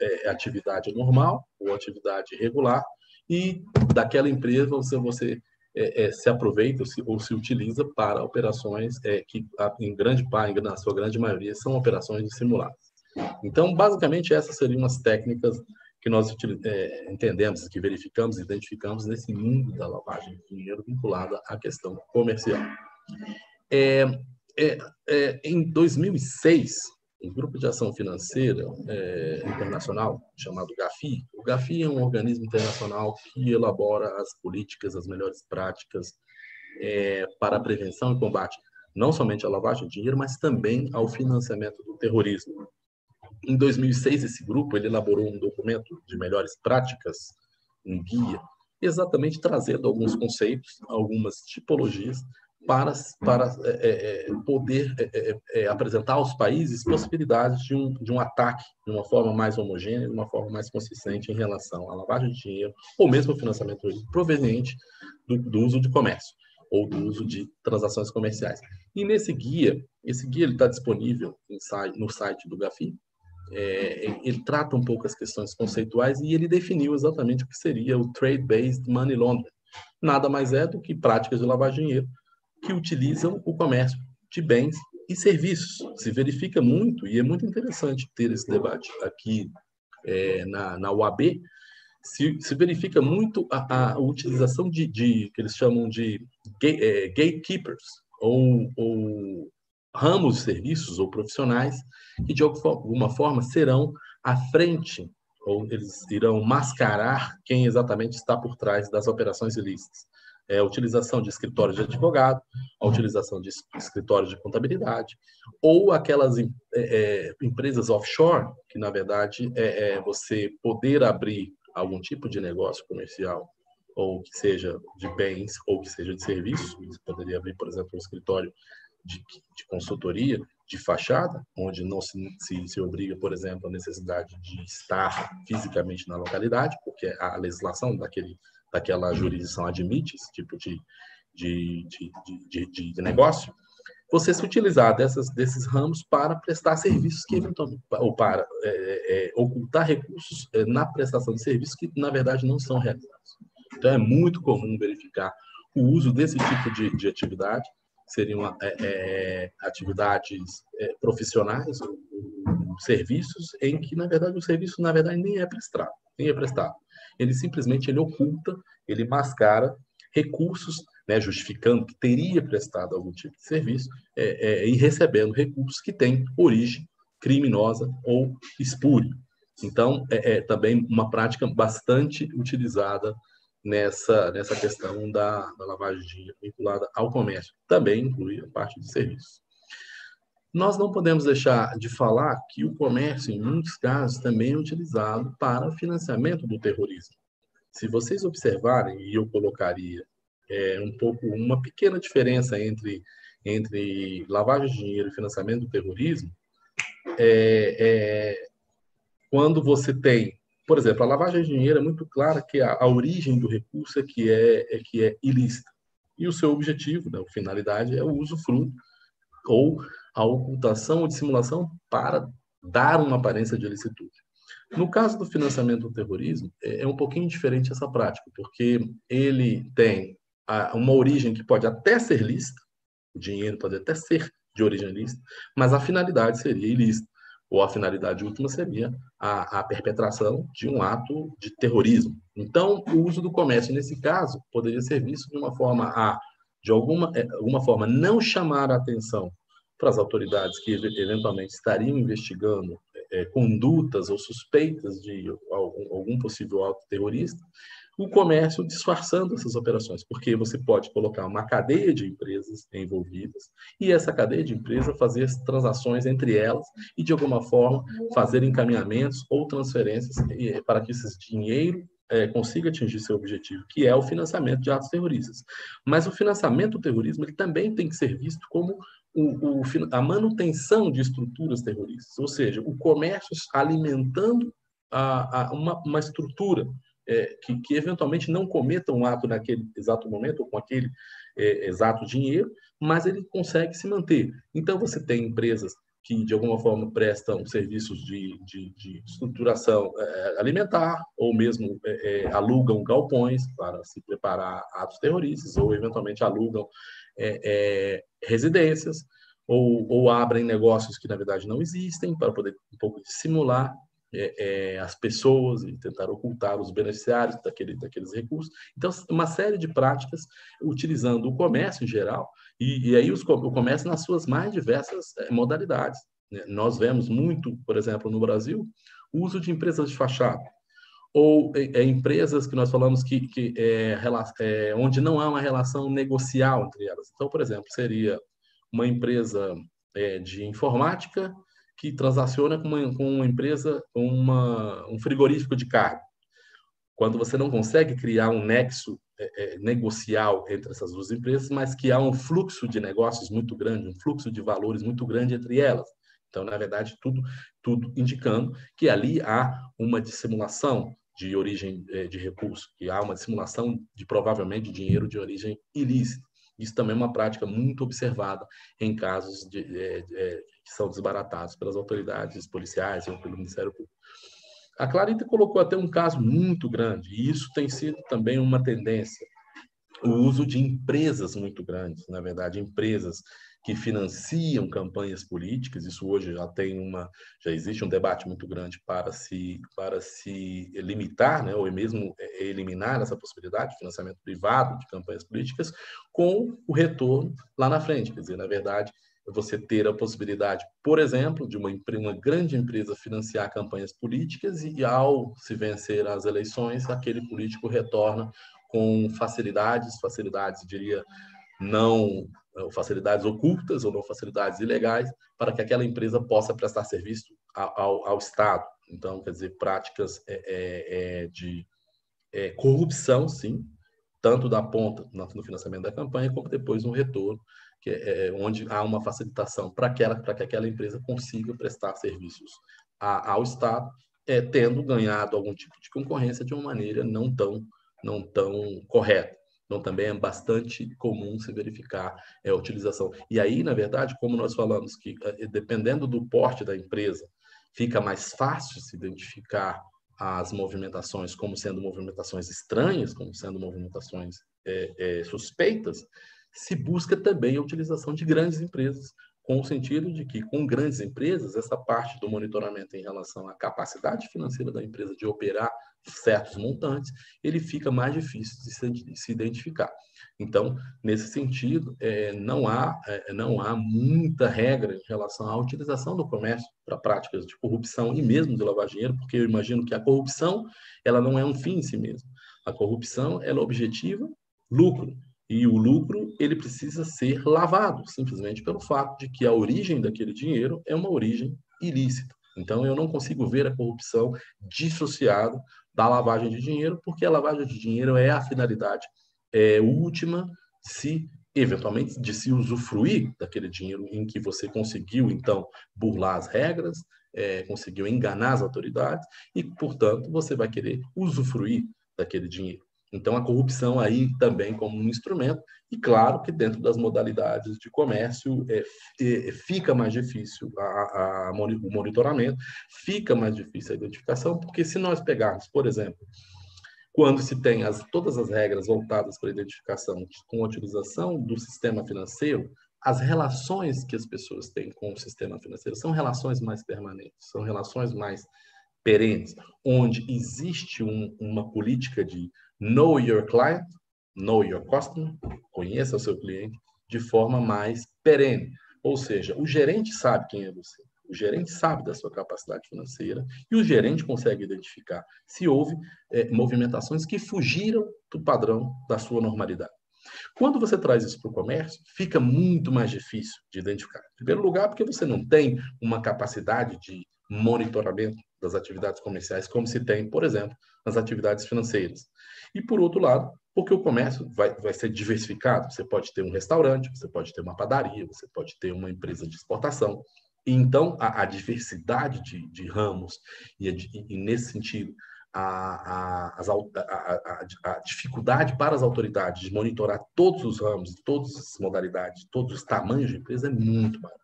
é, atividade normal ou atividade regular, e daquela empresa você, você é, é, se aproveita ou se, ou se, utiliza para operações é, que, em grande parte, na sua grande maioria, são operações dissimuladas. Então, basicamente, essas seriam as técnicas que nós é, entendemos, que verificamos, identificamos nesse mundo da lavagem de dinheiro vinculada à questão comercial. É, é, em 2006, um grupo de ação financeira é, internacional chamado GAFI. O GAFI é um organismo internacional que elabora as políticas, as melhores práticas é, para a prevenção e combate não somente à lavagem de dinheiro, mas também ao financiamento do terrorismo. Em 2006, esse grupo ele elaborou um documento de melhores práticas, um guia, exatamente trazendo alguns conceitos, algumas tipologias para, para é, é, é poder é, é, é, apresentar aos países possibilidades de um, de um ataque de uma forma mais homogênea, de uma forma mais consistente em relação à lavagem de dinheiro ou mesmo ao financiamento proveniente do, do uso de comércio ou do uso de transações comerciais. E nesse guia, esse guia está disponível no site do Gafi, é, ele trata um pouco as questões conceituais e ele definiu exatamente o que seria o Trade-Based Money Laundering. Nada mais é do que práticas de lavagem de dinheiro que utilizam o comércio de bens e serviços. Se verifica muito, e é muito interessante ter esse debate aqui é, na, na UAB, se, se verifica muito a, a utilização de, de, que eles chamam de é, gatekeepers, ou, ou ramos de serviços ou profissionais que, de alguma forma, serão à frente, ou eles irão mascarar quem exatamente está por trás das operações ilícitas é, a utilização de escritórios de advogado, a utilização de escritórios de contabilidade, ou aquelas é, é, empresas offshore, que na verdade é, é, você poder abrir algum tipo de negócio comercial, ou que seja de bens, ou que seja de serviços. Você poderia abrir, por exemplo, um escritório de, de consultoria, de fachada, onde não se, se, se, obriga, por exemplo, a necessidade de estar fisicamente na localidade, porque a legislação daquele daquela jurisdição admite esse tipo de, de, de, de, de negócio, você se utilizar dessas, desses ramos para prestar serviços que eventualmente, ou para é, é, ocultar recursos é, na prestação de serviços que, na verdade, não são realizados. Então, é muito comum verificar o uso desse tipo de, de atividade, seriam é, é, atividades é, profissionais, ou, ou, serviços, em que, na verdade, o serviço, na verdade, nem é prestado, nem é prestado ele simplesmente ele oculta, ele mascara recursos, né, justificando que teria prestado algum tipo de serviço é, é, e recebendo recursos que têm origem criminosa ou espúria. Então, é, é, também uma prática bastante utilizada nessa, nessa questão da, da lavagem de dinheiro vinculada ao comércio. Também inclui a parte de serviços. Nós não podemos deixar de falar que o comércio, em muitos casos, também é utilizado para financiamento do terrorismo. Se vocês observarem, e eu colocaria é, um pouco uma pequena diferença entre, entre lavagem de dinheiro e financiamento do terrorismo, é, é, quando você tem, por exemplo, a lavagem de dinheiro é muito clara que a, a origem do recurso é que é, é que é ilícita e o seu objetivo, né, a finalidade é o uso fruto ou a ocultação ou dissimulação para dar uma aparência de ilicitude. No caso do financiamento do terrorismo, é, é um pouquinho diferente essa prática, porque ele tem uma origem que pode até ser lícita, o dinheiro pode até ser de origem lícita, mas a finalidade seria ilícita, ou a finalidade última seria a, a perpetração de um ato de terrorismo. Então, o uso do comércio, nesse caso, poderia ser visto de uma forma a, de alguma, é, alguma forma, não chamar a atenção para as autoridades que eventualmente estariam investigando é, condutas ou suspeitas de algum, algum possível ato terrorista, o comércio disfarçando essas operações, porque você pode colocar uma cadeia de empresas envolvidas e essa cadeia de empresas fazer transações entre elas e, de alguma forma, fazer encaminhamentos ou transferências para que esse dinheiro é, consiga atingir seu objetivo, que é o financiamento de atos terroristas. Mas o financiamento do terrorismo ele também tem que ser visto como o, o, a manutenção de estruturas terroristas, ou seja, o comércio alimentando a, a uma, uma, estrutura é, que, que, eventualmente não cometa um ato naquele exato momento ou com aquele é, exato dinheiro, mas ele consegue se manter. Então, você tem empresas que, de alguma forma, prestam serviços de, de, de estruturação é, alimentar, ou mesmo é, é, alugam galpões para se preparar atos terroristas, ou eventualmente alugam é, residências, ou, ou, abrem negócios que, na verdade, não existem, para poder um pouco dissimular é, é, as pessoas e tentar ocultar os beneficiários daquele, daqueles recursos. Então, uma série de práticas utilizando o comércio em geral, e, e aí os, o comércio nas suas mais diversas é, modalidades. Né? Nós vemos muito, por exemplo, no Brasil, o uso de empresas de fachada, ou é, é empresas que nós falamos que, que é, é, onde não há uma relação negocial entre elas. Então, por exemplo, seria uma empresa é, de informática que transaciona com uma, com uma empresa, uma, um frigorífico de carne. Quando você não consegue criar um nexo é, negocial entre essas duas empresas, mas que há um fluxo de negócios muito grande, um fluxo de valores muito grande entre elas. Então, na verdade, tudo, tudo indicando que ali há uma dissimulação de origem é, de recurso, que há uma dissimulação de provavelmente dinheiro de origem ilícita. Isso também é uma prática muito observada em casos de, é, é, que são desbaratados pelas autoridades policiais ou pelo Ministério Público. A Clarita colocou até um caso muito grande, e isso tem sido também uma tendência, o uso de empresas muito grandes, na verdade, empresas que financiam campanhas políticas. Isso hoje já tem uma, já existe um debate muito grande para se para se limitar, né, ou mesmo é, eliminar essa possibilidade de financiamento privado de campanhas políticas, com o retorno lá na frente. Quer dizer, na verdade, você ter a possibilidade, por exemplo, de uma, uma grande empresa financiar campanhas políticas e, ao se vencer as eleições, aquele político retorna com facilidades, facilidades, diria, não facilidades ocultas ou não facilidades ilegais, para que aquela empresa possa prestar serviço ao, ao Estado. Então, quer dizer, práticas é, é, é de é, corrupção, sim, tanto da ponta no financiamento da campanha, como depois no retorno, que é, é onde há uma facilitação para para que aquela empresa consiga prestar serviços a, ao Estado, é, tendo ganhado algum tipo de concorrência de uma maneira não tão não tão correta. Então, também é bastante comum se verificar é, a utilização. E aí, na verdade, como nós falamos que, é, dependendo do porte da empresa, fica mais fácil se identificar as movimentações como sendo movimentações estranhas, como sendo movimentações é, é, suspeitas, se busca também a utilização de grandes empresas, com o sentido de que, com grandes empresas, essa parte do monitoramento em relação à capacidade financeira da empresa de operar certos montantes, ele fica mais difícil de se identificar. Então, nesse sentido, é, não, há, é, não há muita regra em relação à utilização do comércio para práticas de corrupção e mesmo de lavar dinheiro, porque eu imagino que a corrupção ela não é um fim em si mesma. A corrupção ela objetiva lucro. E o lucro, ele precisa ser lavado, simplesmente pelo fato de que a origem daquele dinheiro é uma origem ilícita. Então, eu não consigo ver a corrupção dissociada da lavagem de dinheiro, porque a lavagem de dinheiro é a finalidade é, última, se eventualmente de se usufruir daquele dinheiro em que você conseguiu então burlar as regras, é, conseguiu enganar as autoridades e, portanto, você vai querer usufruir daquele dinheiro. Então, a corrupção aí também como um instrumento, e claro que dentro das modalidades de comércio é, é, fica mais difícil a, a, o monitoramento, fica mais difícil a identificação, porque se nós pegarmos, por exemplo, quando se tem as, todas as regras voltadas para a identificação com a utilização do sistema financeiro, as relações que as pessoas têm com o sistema financeiro são relações mais permanentes, são relações mais perenes, onde existe um, uma política de know your client, know your customer, conheça o seu cliente de forma mais perene. Ou seja, o gerente sabe quem é você. O gerente sabe da sua capacidade financeira e o gerente consegue identificar se houve é, movimentações que fugiram do padrão da sua normalidade. Quando você traz isso para o comércio, fica muito mais difícil de identificar. Em primeiro lugar, porque você não tem uma capacidade de monitoramento das atividades comerciais como se tem, por exemplo, nas atividades financeiras. E por outro lado, porque o comércio vai, vai ser diversificado. Você pode ter um restaurante, você pode ter uma padaria, você pode ter uma empresa de exportação, então, a, a diversidade de, de ramos, e, e, nesse sentido, a, a, a, dificuldade para as autoridades de monitorar todos os ramos, todas as modalidades, todos os tamanhos de empresa é muito maior.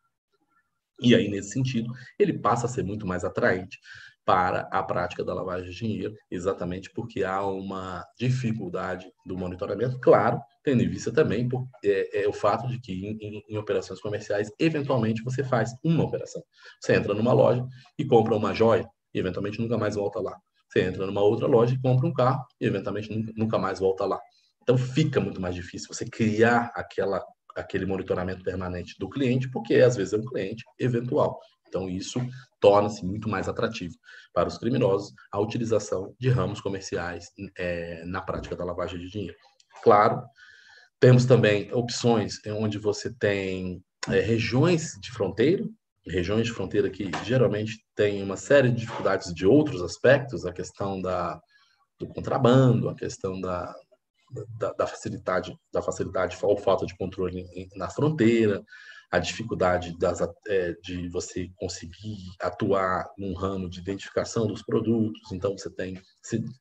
E aí, nesse sentido, ele passa a ser muito mais atraente para a prática da lavagem de dinheiro, exatamente porque há uma dificuldade do monitoramento, claro, tendo em vista também por, é, é o fato de que em, em, em, operações comerciais, eventualmente você faz uma operação. Você entra numa loja e compra uma joia e eventualmente nunca mais volta lá. Você entra numa outra loja e compra um carro e eventualmente nunca mais volta lá. Então fica muito mais difícil você criar aquela, aquele monitoramento permanente do cliente, porque às vezes é um cliente eventual. Então, isso torna-se muito mais atrativo para os criminosos a utilização de ramos comerciais é, na prática da lavagem de dinheiro. Claro, temos também opções onde você tem é, regiões de fronteira, regiões de fronteira que geralmente têm uma série de dificuldades de outros aspectos, a questão da, do contrabando, a questão da, da, da facilidade, da facilidade ou falta de controle na fronteira, a dificuldade das, é, de você conseguir atuar num ramo de identificação dos produtos. Então, você tem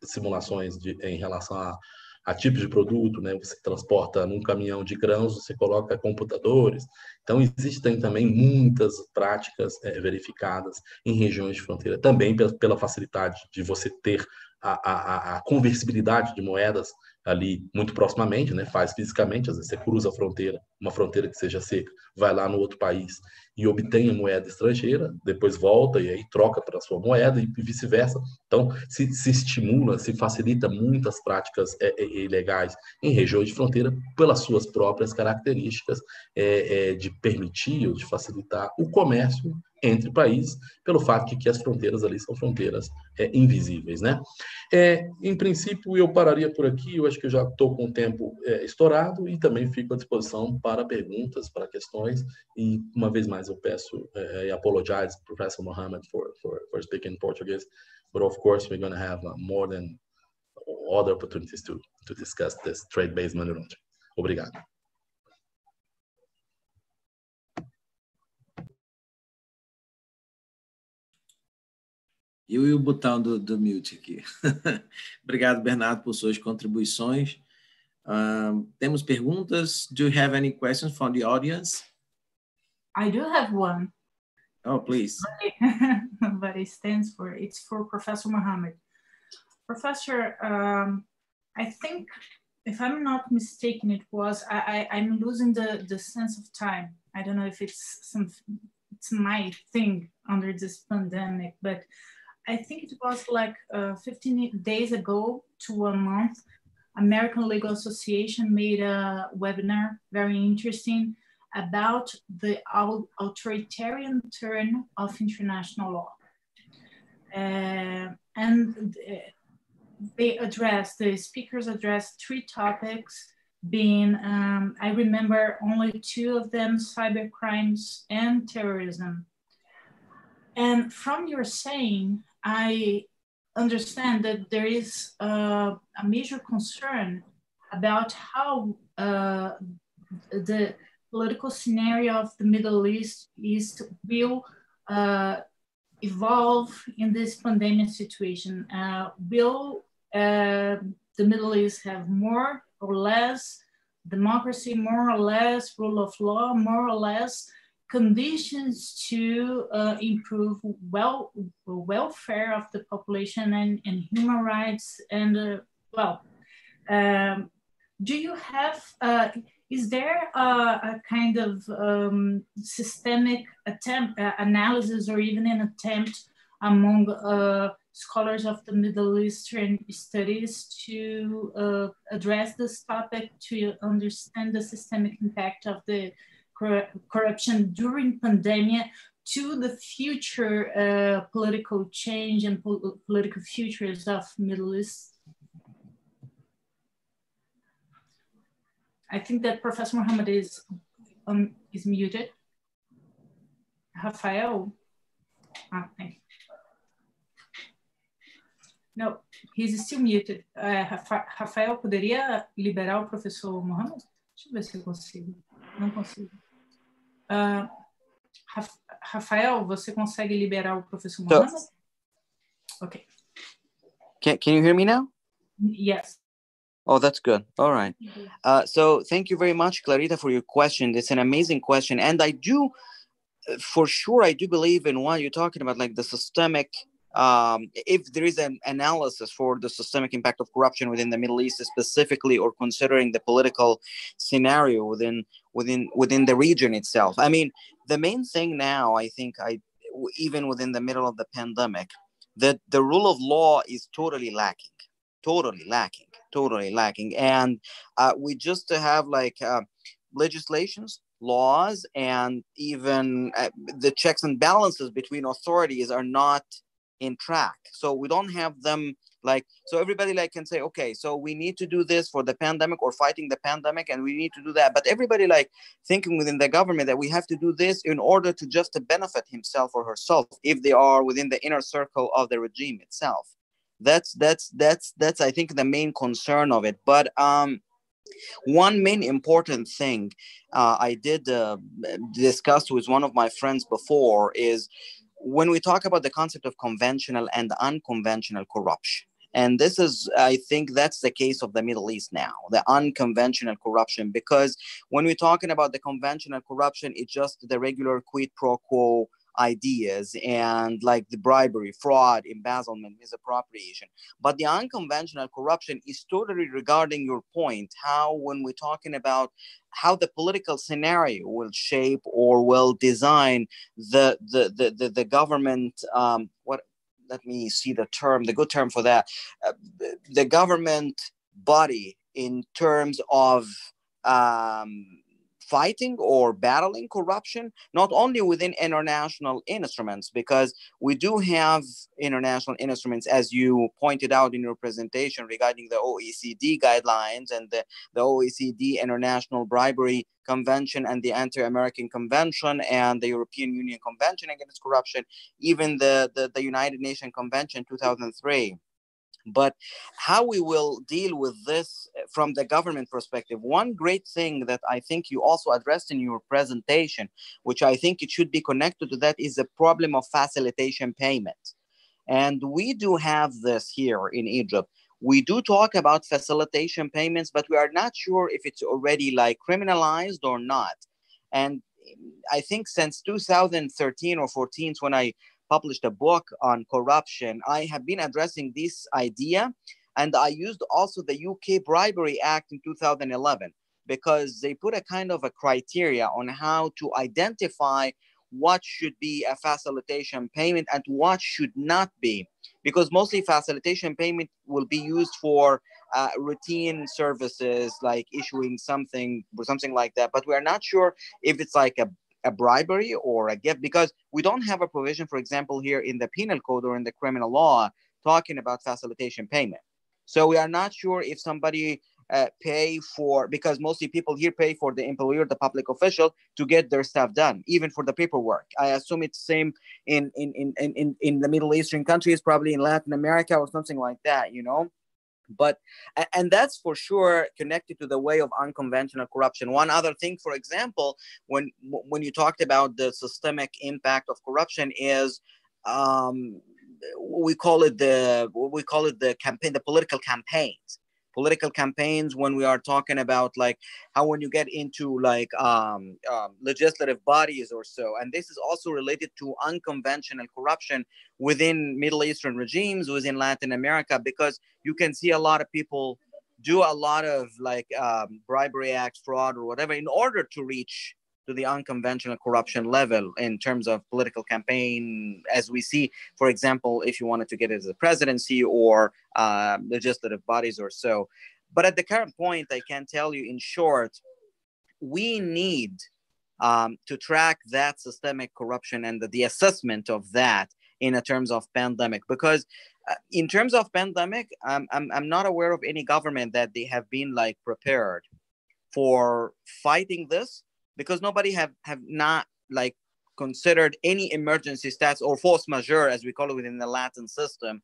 simulações de, em relação a, a tipos de produto, né? Você transporta num caminhão de grãos, você coloca computadores. Então, existem também muitas práticas é, verificadas em regiões de fronteira, também pela, pela facilidade de você ter a, a, a, conversibilidade de moedas ali muito proximamente, né? Faz fisicamente, às vezes você cruza a fronteira, uma fronteira que seja seca, vai lá no outro país e obtém a moeda estrangeira, depois volta e aí troca para a sua moeda e vice-versa. Então, se, se, estimula, se facilita muitas práticas é, é, ilegais em regiões de fronteira pelas suas próprias características é, é de permitir ou de facilitar o comércio entre países, pelo fato de que as fronteiras ali são fronteiras é, invisíveis, né? É, em princípio, eu pararia por aqui, eu acho que eu já estou com o tempo é, estourado e também fico à disposição para perguntas, para questões, e uma vez mais eu peço e apologize Professor Mohammed for, for, for speaking Portuguese, but of course we're going to have uh, more than other opportunities to, to discuss this trade-based money laundering. Obrigado. Eu e o botão do, do mute aqui. Obrigado, Bernardo, por suas contribuições. Um, temos perguntas? Do you have any questions from the audience? I do have one. Oh, please. but it stands for, it's for Professor Mohamed. Professor, um, I think, if I'm not mistaken, it was, I, I, I'm losing the, the sense of time. I don't know if it's some, it's my thing under this pandemic, but I think it was like uh, 15 days ago to a month, American Legal Association made a webinar, very interesting, about the authoritarian turn of international law. Uh, and they addressed, the speakers addressed three topics being, um, I remember only two of them, cyber crimes and terrorism. And from your saying, I understand that there is a major concern about how uh, the political scenario of the Middle East, East will uh, evolve in this pandemic situation? Uh, will uh, the Middle East have more or less democracy, more or less rule of law, more or less conditions to uh, improve well welfare of the population and, and human rights and uh, well um, do you have uh, is there a, a kind of um, systemic attempt uh, analysis or even an attempt among uh, scholars of the Middle Eastern studies to uh, address this topic to understand the systemic impact of the cor corruption during pandemic to the future uh, political change and po political futures of Middle East? I think that Professor Mohammed is um, is muted. Rafael, ah, thank. No, he's still muted. Uh, Rafael, poderia liberar o professor Mohammed? Deixa eu ver se eu consigo. Não consigo. Uh, Rafael, você consegue liberar o professor Mohammed? So, okay. Can, can you hear me now? Yes. Oh, that's good. All right. Uh, so thank you very much, Clarita, for your question. It's an amazing question. And I do, for sure, I do believe in what you're talking about, like the systemic um, if there is an analysis for the systemic impact of corruption within the Middle East specifically, or considering the political scenario within within within the region itself. I mean, the main thing now, I think, I even within the middle of the pandemic, that the rule of law is totally lacking, totally lacking, totally lacking, and uh, we just have like uh, legislations laws and even uh, the checks and balances between authorities are not in track. So we don't have them like so everybody like can say okay so we need to do this for the pandemic or fighting the pandemic and we need to do that. But everybody like thinking within the government that we have to do this in order to just to benefit himself or herself if they are within the inner circle of the regime itself that's that's that's that's i think the main concern of it. But um one main important thing uh, I did uh, discuss with one of my friends before is when we talk about the concept of conventional and unconventional corruption, and this is, I think that's the case of the Middle East now, the unconventional corruption, because when we're talking about the conventional corruption, it's just the regular quid pro quo ideas and like the bribery, fraud, embezzlement, misappropriation. But the unconventional corruption is totally regarding your point, how when we're talking about how the political scenario will shape or will design the the the, the, the government um, what let me see the term the good term for that uh, the government body in terms of um, fighting or battling corruption, not only within international instruments, because we do have international instruments, as you pointed out in your presentation regarding the OECD guidelines and the, the OECD International Bribery Convention and the Inter-American Convention and the European Union Convention Against Corruption, even the, the, the United Nations Convention 2003 but how we will deal with this eh, from the government perspective one great thing that i think you also addressed in your presentation which i think it should be connected to that is the problem of facilitation payment. And we do have this here in egypt. We do talk about facilitation payments but we are not sure if it's already like criminalized or not. And i think since 2013 or 14 when i published a book on corruption, I have been addressing this idea. And I used also the UK Bribery Act in 2011 because they put a kind of a criteria on how to identify what should be a facilitation payment and what should not be because mostly facilitation payment will be used for uh, routine services like issuing something or something like that but we're not sure if it's like a a bribery or a gift because we don't have a provision, for example, here in the penal code or in the criminal law talking about facilitation payment. So we are not sure if somebody uh, pay for because mostly people here pay for the employer the public official to get their stuff done even for the paperwork i assume it's same in in in in, in the middle eastern countries probably in latin america or something like that you know but and that's for sure connected to the way of unconventional corruption. One other thing for example when when you talked about the systemic impact of corruption is um, we call it the we call it the campaign the political campaigns political campaigns when we are talking about like how when you get into like um, um, legislative bodies or so and this is also related to unconventional corruption within middle eastern regimes within latin america because you can see a lot of people do a lot of like um, bribery acts fraud or whatever in order to reach to the unconventional corruption level in terms of political campaign, as we see, for example, if you wanted to get into the presidency or uh, legislative bodies or so. But at the current point, I can tell you in short, we need um, to track that systemic corruption and the, the assessment of that in a terms of pandemic because uh, in terms of pandemic I'm, I'm, I'm not aware of any government that they have been like prepared for fighting this because nobody have have not like considered any emergency stats or force majeure as we call it within the latin system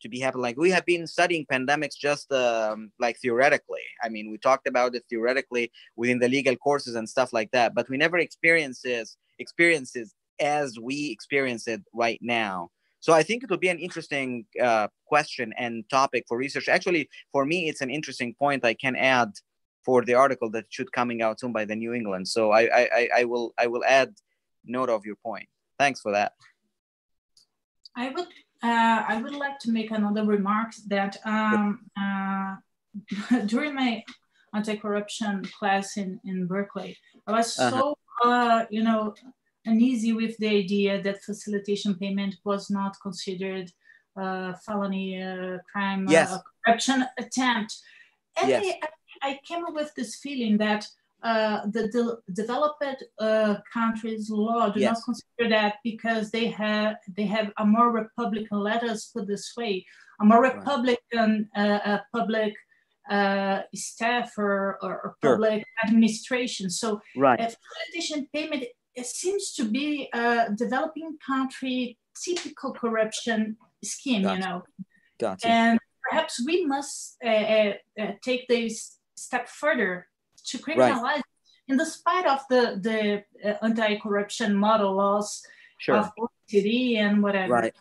to be happening. Like we have been studying pandemics just um, like theoretically. I mean we talked about it theoretically within the legal courses and stuff like that but we never experiences experiences as we experience it right now. So i think it will be an interesting uh, question and topic for research. Actually for me it's an interesting point i can add for the article that should coming out soon by the New England. So I, I, I will I will add note of your point. Thanks for that. I would uh, I would like to make another remark that um, uh, during my anti-corruption class in, in Berkeley, I was uh-huh. so uh, you know uneasy with the idea that facilitation payment was not considered a felony uh, crime yes. Uh, corruption attempt. And yes. I, I came up with this feeling that uh, the de- developed uh, countries' law do yes. not consider that because they have they have a more Republican. Let us put this way: a more Republican right. uh, public uh, staff or, or, or public sure. administration. So, right. facilitation payment it seems to be a developing country typical corruption scheme. Gotcha. You know, gotcha. and perhaps we must uh, uh, take this step further to criminalize right. in the spite of the the uh, anti-corruption model laws sure. of OECD and whatever. Right,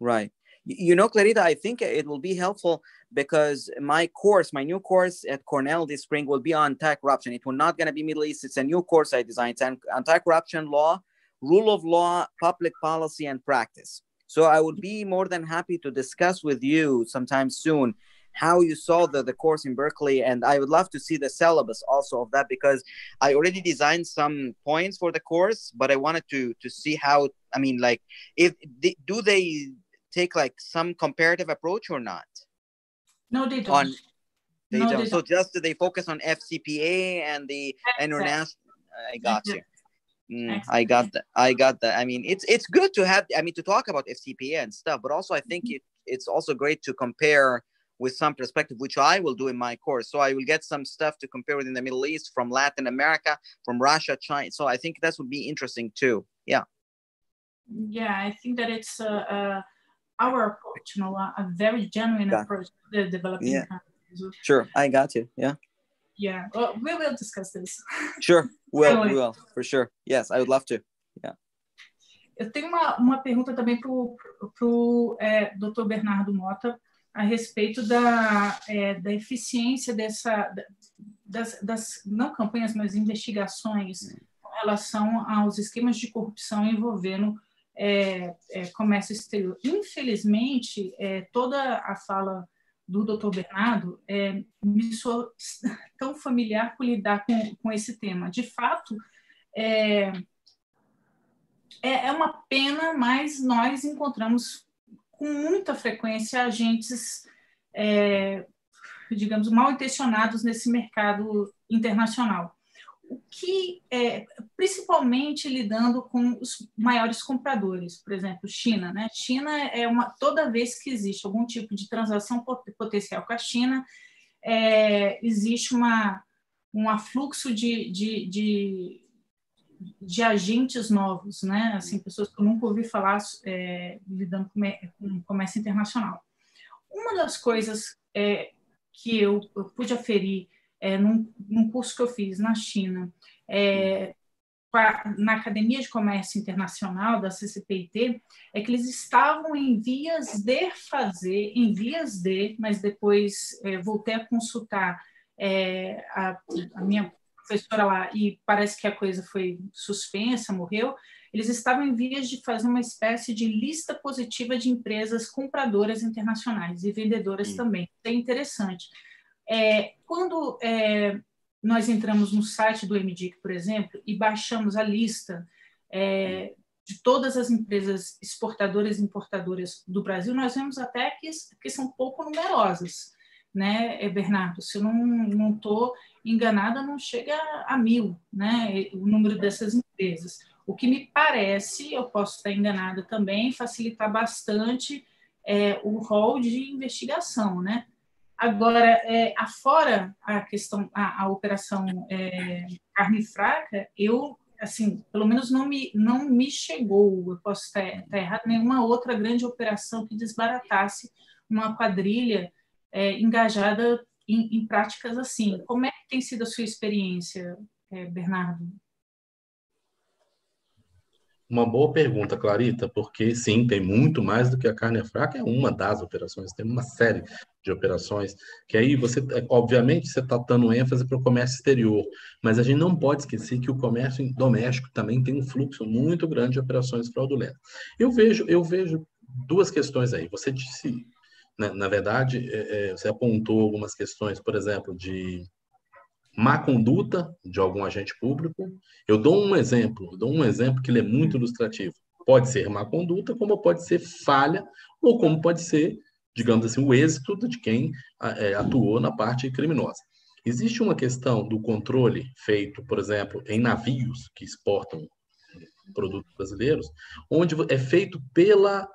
right. You know, Clarita, I think it will be helpful because my course, my new course at Cornell this spring will be on anti-corruption. It will not going to be Middle East. It's a new course I designed. It's anti-corruption law, rule of law, public policy, and practice. So I would be more than happy to discuss with you sometime soon how you saw the, the course in Berkeley. And I would love to see the syllabus also of that because I already designed some points for the course, but I wanted to to see how, I mean, like, if do they take like some comparative approach or not? No, they don't. On, they no, don't. They so don't. just they focus on FCPA and the Exactly. international. I got you. Mm, I got that. I got that. I mean, it's it's good to have. I mean, to talk about FCPA and stuff, but also I think Mm-hmm. it it's also great to compare with some perspective, which I will do in my course. So I will get some stuff to compare within the Middle East, from Latin America, from Russia, China. So I think that would be interesting too. Yeah. Yeah, I think that it's uh, uh, our approach, you know, a, a very genuine approach to the developing Yeah. countries. Sure. I got you. Yeah. Yeah, well, we will discuss this. Sure. Well, we will for sure. Yes, I would love to. Eu tenho uma, uma pergunta também para o é, Dr. Bernardo Motta a respeito da, é, da eficiência dessa, das, das, não campanhas, mas investigações com relação aos esquemas de corrupção envolvendo é, é, comércio exterior. Infelizmente, é, toda a fala do Dr. Bernardo é, me soa tão familiar por lidar com, com esse tema. De fato, é, é, é uma pena, mas nós encontramos com muita frequência agentes, é, digamos, mal intencionados nesse mercado internacional. O que, é, principalmente lidando com os maiores compradores, por exemplo, China. Né? China é uma toda vez que existe algum tipo de transação potencial com a China, é, existe uma, um afluxo de, de, de, de, agentes novos, né? Assim, pessoas que eu nunca ouvi falar é, lidando com, com comércio internacional. Uma das coisas é, que eu, eu, pude aferir é, num, num, curso que eu fiz na China, é, na Academia de Comércio Internacional da CCPIT é que eles estavam em vias de fazer, em vias de, mas depois é, voltei a consultar é, a, a, minha professora lá e parece que a coisa foi suspensa, morreu. Eles estavam em vias de fazer uma espécie de lista positiva de empresas compradoras internacionais e vendedoras Sim. também. É interessante. É, quando é, nós entramos no site do MDIC, por exemplo, e baixamos a lista é, de todas as empresas exportadoras e importadoras do Brasil, nós vemos até que, que são pouco numerosas, né, Bernardo? Se eu não estou enganada, não chega a mil, né, o número dessas empresas. O que me parece, eu posso estar enganada também, facilitar bastante é, o rol de investigação, né? Agora, é, afora a questão, a, a operação é, carne fraca, eu, assim, pelo menos não me, não me chegou, eu posso estar, estar nenhuma outra grande operação que desbaratasse uma quadrilha é, engajada em, em, práticas assim. Como é que tem sido a sua experiência, é, Bernardo? Uma boa pergunta, Clarita, porque sim, tem muito mais do que a carne fraca, é uma das operações, tem uma série de operações, que aí você, é, obviamente, você está dando ênfase para o comércio exterior, mas a gente não pode esquecer que o comércio doméstico também tem um fluxo muito grande de operações fraudulentas. Eu vejo, eu vejo duas questões aí. Você disse, na, né, na verdade, é, é, você apontou algumas questões, por exemplo, de má conduta de algum agente público. Eu dou um exemplo, dou um exemplo que ele é muito ilustrativo. Pode ser má conduta, como pode ser falha, ou como pode ser, digamos assim, o êxito de quem é, atuou na parte criminosa. Existe uma questão do controle feito, por exemplo, em navios que exportam produtos brasileiros, onde é feito pela,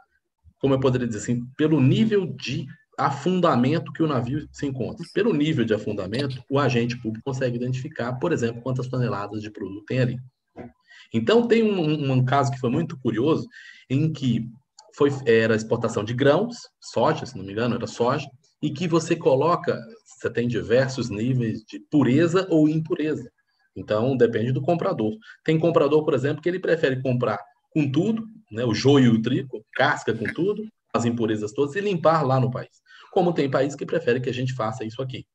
como eu poderia dizer assim, pelo nível de afundamento que o navio se encontra. Pelo nível de afundamento, o agente público consegue identificar, por exemplo, quantas toneladas de produto tem ali. Então, tem um, um caso que foi muito curioso, em que foi, era exportação de grãos, soja, se não me engano, era soja, e que você coloca, você tem diversos níveis de pureza ou impureza. Então, depende do comprador. Tem comprador, por exemplo, que ele prefere comprar com tudo, né, o joio e o trigo, casca com tudo, as impurezas todas, e limpar lá no país como tem país que prefere que a gente faça isso aqui.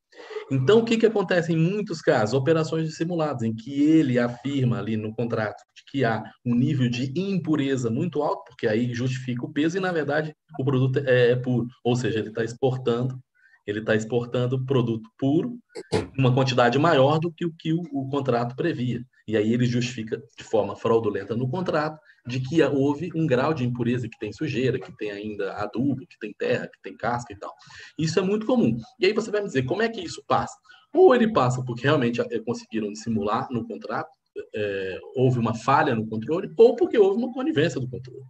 Então, o que, que acontece em muitos casos? Operações dissimuladas, em que ele afirma ali no contrato que há um nível de impureza muito alto, porque aí justifica o peso, e na verdade o produto é, é puro, ou seja, ele está exportando ele está exportando produto puro, uma quantidade maior do que o que o, o, contrato previa. E aí ele justifica de forma fraudulenta no contrato de que houve um grau de impureza, que tem sujeira, que tem ainda adubo, que tem terra, que tem casca e tal. Isso é muito comum. E aí você vai me dizer, como é que isso passa? Ou ele passa porque realmente eh, conseguiram dissimular no contrato, é, houve uma falha no controle, ou porque houve uma conivência do controle.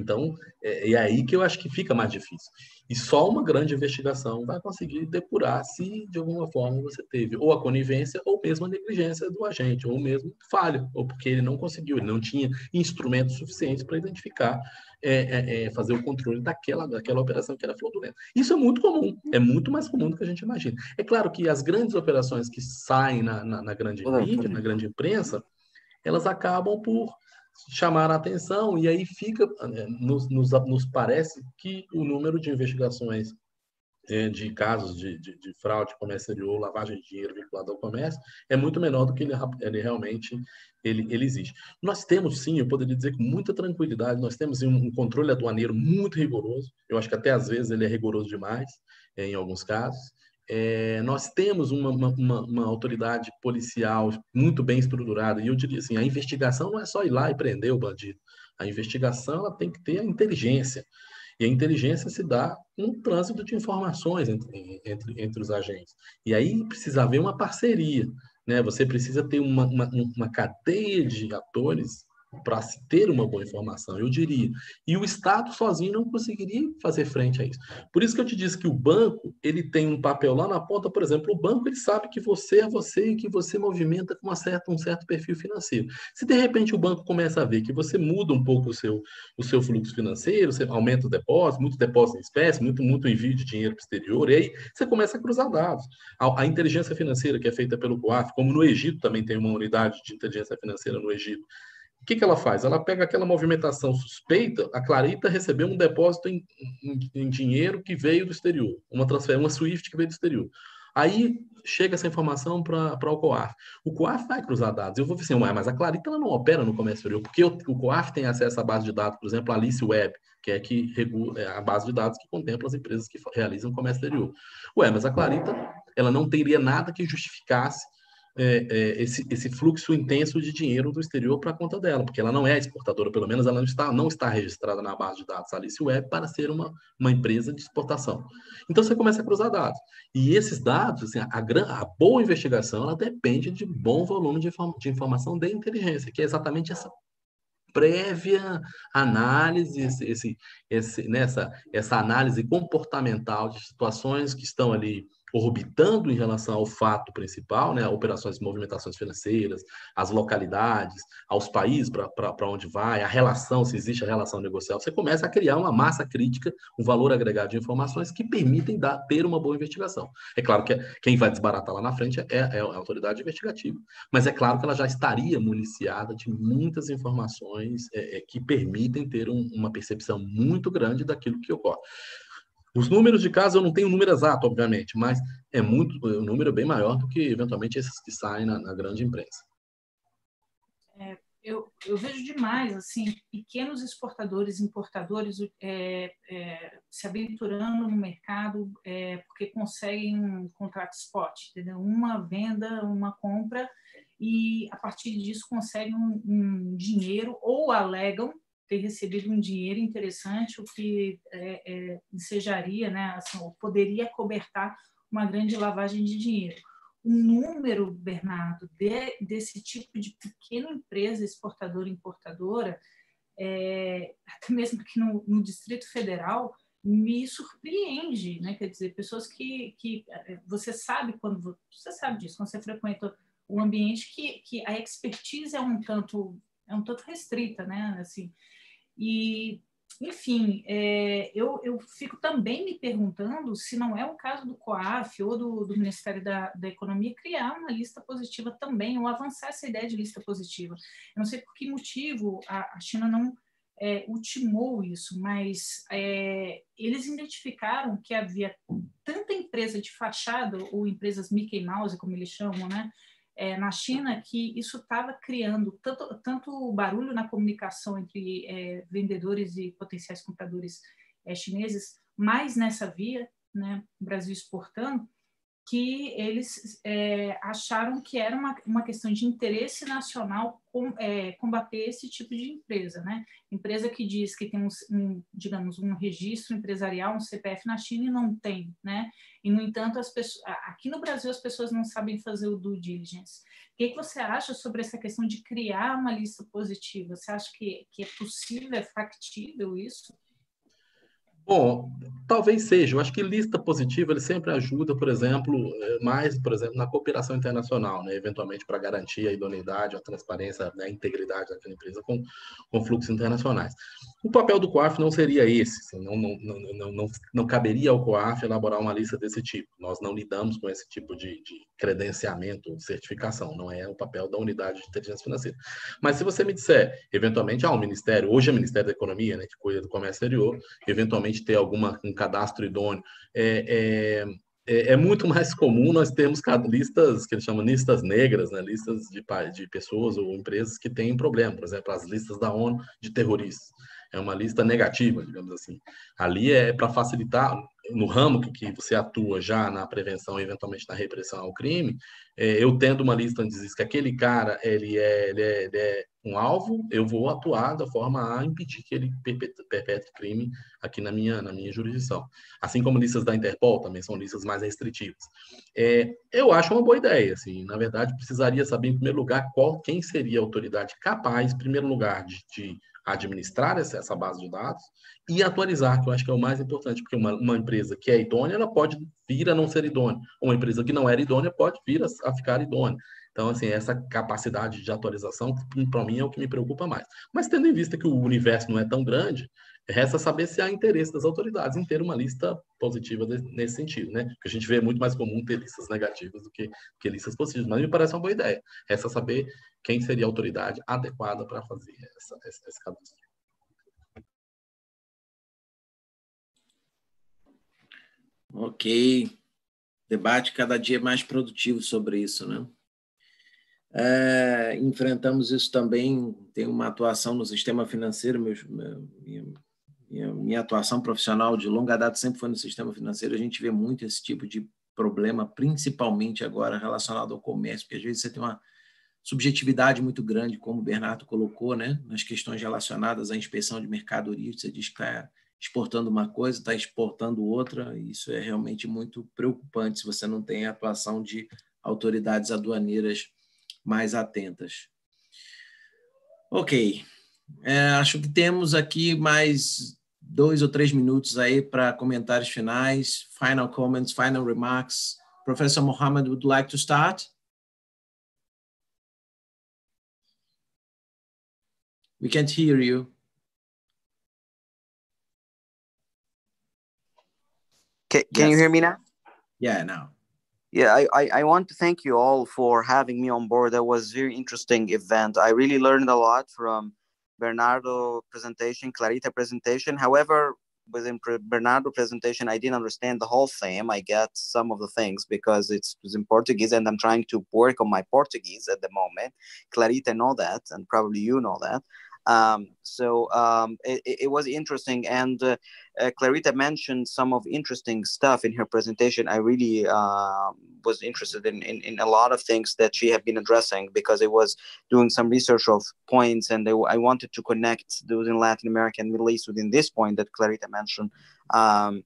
Então, é, é, aí que eu acho que fica mais difícil. E só uma grande investigação vai conseguir depurar se, de alguma forma, você teve ou a conivência ou mesmo a negligência do agente, ou mesmo falha, ou porque ele não conseguiu, ele não tinha instrumentos suficientes para identificar, é, é, é, fazer o controle daquela, daquela operação que era fraudulenta. Isso é muito comum, é muito mais comum do que a gente imagina. É claro que as grandes operações que saem na, na, na grande mídia, na grande imprensa, elas acabam por chamar a atenção, e aí fica, é, nos, nos, nos parece que o número de investigações é, de casos de, de, de, fraude comercial lavagem de dinheiro vinculado ao comércio é muito menor do que ele, ele realmente ele, ele existe. Nós temos, sim, eu poderia dizer com muita tranquilidade, nós temos um, controle aduaneiro muito rigoroso, eu acho que até às vezes ele é rigoroso demais, é, em alguns casos, é, nós temos uma, uma, uma, autoridade policial muito bem estruturada, e eu diria assim, a investigação não é só ir lá e prender o bandido, a investigação ela tem que ter a inteligência, e a inteligência se dá com um trânsito de informações entre, entre, entre os agentes. E aí precisa haver uma parceria, né? Você precisa ter uma, uma, uma cadeia de atores para se ter uma boa informação, eu diria. E o Estado sozinho não conseguiria fazer frente a isso. Por isso que eu te disse que o banco, ele tem um papel lá na ponta, por exemplo, o banco ele sabe que você é você e que você movimenta com uma certa, um certo perfil financeiro. Se de repente o banco começa a ver que você muda um pouco o seu, o seu fluxo financeiro, você aumenta os depósitos, muito depósito em espécie, muito, muito envio de dinheiro para o exterior, e aí você começa a cruzar dados. A, a inteligência financeira que é feita pelo COAF, como no Egito também tem uma unidade de inteligência financeira no Egito, o que, que ela faz? Ela pega aquela movimentação suspeita, a Clarita recebeu um depósito em, em, em dinheiro que veio do exterior, uma transferência, uma SWIFT que veio do exterior. Aí chega essa informação para o COAF. O COAF vai cruzar dados. Eu vou dizer assim, mas a Clarita ela não opera no comércio exterior, porque o, o COAF tem acesso à base de dados, por exemplo, a Alice Web, que é, que regula, é a base de dados que contempla as empresas que realizam comércio exterior. Ué, mas a Clarita ela não teria nada que justificasse é, é, esse, esse fluxo intenso de dinheiro do exterior para a conta dela, porque ela não é exportadora, pelo menos ela não está, não está registrada na base de dados Alice Web para ser uma, uma empresa de exportação. Então você começa a cruzar dados. E esses dados, assim, a, a boa investigação, ela depende de bom volume de, de informação de inteligência, que é exatamente essa prévia análise, esse, esse, esse, nessa, essa análise comportamental de situações que estão ali orbitando em relação ao fato principal, né, operações, movimentações financeiras, as localidades, aos países para onde vai, a relação, se existe a relação negocial, você começa a criar uma massa crítica, um valor agregado de informações que permitem dar, ter uma boa investigação. É claro que quem vai desbaratar lá na frente é, é a autoridade investigativa, mas é claro que ela já estaria municiada de muitas informações é, é, que permitem ter um, uma percepção muito grande daquilo que ocorre. Os números de casos eu não tenho o número exato, obviamente, mas é muito um número bem maior do que eventualmente esses que saem na, na grande imprensa. É, eu, eu, vejo demais assim pequenos exportadores, importadores é, é, se aventurando no mercado é, porque conseguem um contrato spot, entendeu? Uma venda, uma compra e a partir disso conseguem um, um dinheiro ou alegam ter recebido um dinheiro interessante, o que é, é, ensejaria, né, assim, poderia cobertar uma grande lavagem de dinheiro. O número, Bernardo, de, desse tipo de pequena empresa exportadora e importadora, é, até mesmo aqui no, no, Distrito Federal, me surpreende, né? Quer dizer, pessoas que, que é, você sabe quando você sabe disso, quando você frequenta o ambiente que, que a expertise é um tanto é um tanto restrita, né? Assim, e, enfim, é, eu, eu fico também me perguntando se não é o caso do COAF ou do, do Ministério da, da, Economia criar uma lista positiva também, ou avançar essa ideia de lista positiva. Eu não sei por que motivo a, a China não é, ultimou isso, mas é, eles identificaram que havia tanta empresa de fachada, ou empresas Mickey Mouse, como eles chamam, né? É, na China que isso estava criando tanto, tanto barulho na comunicação entre é, vendedores e potenciais compradores é, chineses, mais nessa via, né, Brasil exportando, que eles é, acharam que era uma, uma questão de interesse nacional com, é, combater esse tipo de empresa, né? Empresa que diz que tem um, um, digamos, um registro empresarial, um CPF na China e não tem, né? E no entanto, as pessoas, aqui no Brasil as pessoas não sabem fazer o due diligence. O que, que você acha sobre essa questão de criar uma lista positiva? Você acha que, que é possível, é factível isso? Bom, talvez seja. Eu acho que lista positiva ele sempre ajuda, por exemplo, eh, mais, por exemplo, na cooperação internacional, né? eventualmente para garantir a idoneidade, a transparência, né? a integridade daquela empresa com, com fluxos internacionais. O papel do COAF não seria esse, assim, não, não, não, não, não, caberia ao COAF elaborar uma lista desse tipo. Nós não lidamos com esse tipo de, de credenciamento, certificação, não é o papel da unidade de inteligência financeira. Mas se você me disser, eventualmente, há um ministério, hoje é o Ministério da Economia, né, que cuida do comércio exterior, eventualmente ter alguma, um cadastro idôneo, é, é, é, é muito mais comum nós termos listas, que eles chamam listas negras, né, listas de, de pessoas ou empresas que têm problema, por exemplo, as listas da ONU de terroristas. É uma lista negativa, digamos assim. Ali é para facilitar, no ramo que, que, você atua já na prevenção e eventualmente na repressão ao crime, é, eu tendo uma lista onde diz que aquele cara ele é, ele é, ele é um alvo, eu vou atuar da forma a impedir que ele perpetre crime aqui na minha, na minha jurisdição. Assim como listas da Interpol também são listas mais restritivas. É, eu acho uma boa ideia, assim, na verdade precisaria saber em primeiro lugar qual, quem seria a autoridade capaz, em primeiro lugar, de, de administrar essa, base de dados e atualizar, que eu acho que é o mais importante, porque uma, uma, empresa que é idônea, ela pode vir a não ser idônea. Uma empresa que não era idônea pode vir a, a ficar idônea. Então, assim, essa capacidade de atualização, para mim, é o que me preocupa mais. Mas, tendo em vista que o universo não é tão grande, resta saber se há interesse das autoridades em ter uma lista positiva nesse sentido, né? Porque a gente vê muito mais comum ter listas negativas do que, que listas positivas. Mas me parece uma boa ideia. Resta saber quem seria a autoridade adequada para fazer essa, essa, esse cadastro. Ok. Debate cada dia mais produtivo sobre isso, né? É, enfrentamos isso também, tem uma atuação no sistema financeiro, minha, minha, minha, atuação profissional de longa data sempre foi no sistema financeiro, a gente vê muito esse tipo de problema, principalmente agora relacionado ao comércio, porque às vezes você tem uma subjetividade muito grande, como o Bernardo colocou, né, nas questões relacionadas à inspeção de mercadorias, você diz que está exportando uma coisa, está exportando outra, e isso é realmente muito preocupante se você não tem a atuação de autoridades aduaneiras mais atentas. Ok, é, acho que temos aqui mais dois ou três minutos aí para comentários finais, final comments, final remarks. Professor Mohammed would like to start. We can't hear you. Can, can yes. you hear me now? Yeah, now. Yeah, I, I, I, want to thank you all for having me on board. That was very interesting event. I really learned a lot from Bernardo presentation, Clarita presentation. However, within Bernardo presentation, I didn't understand the whole thing. I get some of the things because it's, it's in Portuguese and I'm trying to work on my Portuguese at the moment. Clarita know that, and probably you know that. Um, so um, it, it, was interesting, and uh, uh, Clarita mentioned some of interesting stuff in her presentation. I really uh, was interested in, in, in, a lot of things that she had been addressing because it was doing some research of points, and they, I wanted to connect those in Latin America and Middle East within this point that Clarita mentioned um,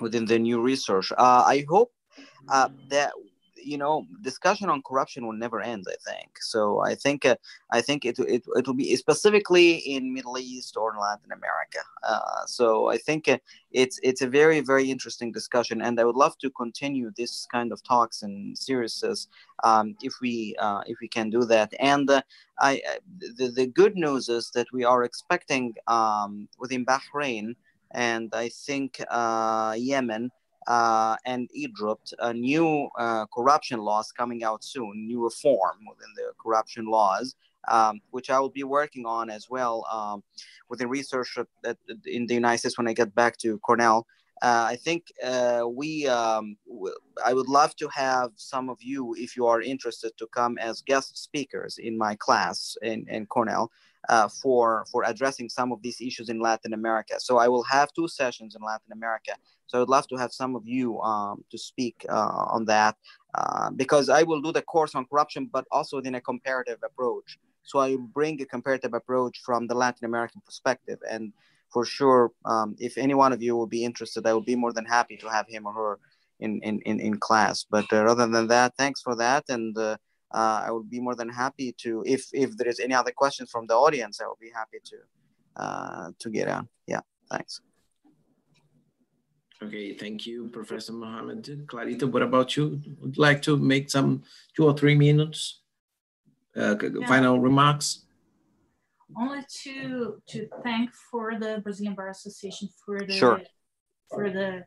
within the new research. Uh, I hope uh, that you know discussion on corruption will never end i think. So i think uh, i think it, it, it will be specifically in middle east or latin america. Uh, so i think uh, it's it's a very very interesting discussion and i would love to continue this kind of talks and series um, if we uh, if we can do that. And uh, i the, the good news is that we are expecting um, within bahrain and i think uh, yemen uh, and Egypt, a new uh, corruption laws coming out soon, new reform within the corruption laws, um, which I will be working on as well um, within research at, in the United States when I get back to Cornell. Uh, I think uh, we, um, I would love to have some of you, if you are interested, to come as guest speakers in my class in, in Cornell uh, for, for addressing some of these issues in Latin America. So I will have two sessions in Latin America. So I'd love to have some of you um, to speak uh, on that uh, because I will do the course on corruption, but also in a comparative approach. So I bring a comparative approach from the Latin American perspective. And for sure, um, if any one of you will be interested, I will be more than happy to have him or her in, in, in, in class. But uh, other than that, thanks for that. And uh, I would be more than happy to, if, if there is any other questions from the audience, I will be happy to, uh, to get on. Yeah, thanks. Okay, thank you, Professor Mohamed. Clarita, what about you? Would like to make some two or three minutes uh, yeah. final remarks? Only to to thank for the Brazilian Bar Association for the sure. for the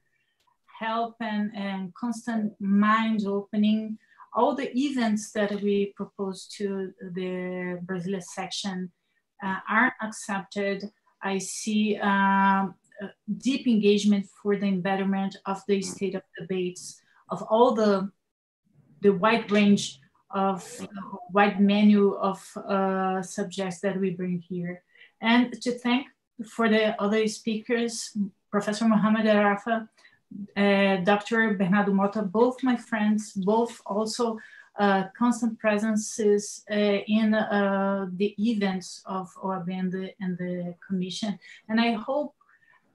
help and, and constant mind opening. All the events that we propose to the Brazilian section uh, are accepted. I see um, deep engagement for the embedment of the state of debates of all the the wide range of uh, wide menu of uh, subjects that we bring here and to thank for the other speakers professor Mohamed Arafa uh, Dr. Bernardo Motta, both my friends, both also uh, constant presences uh, in uh, the events of OAB and the, and the commission. And I hope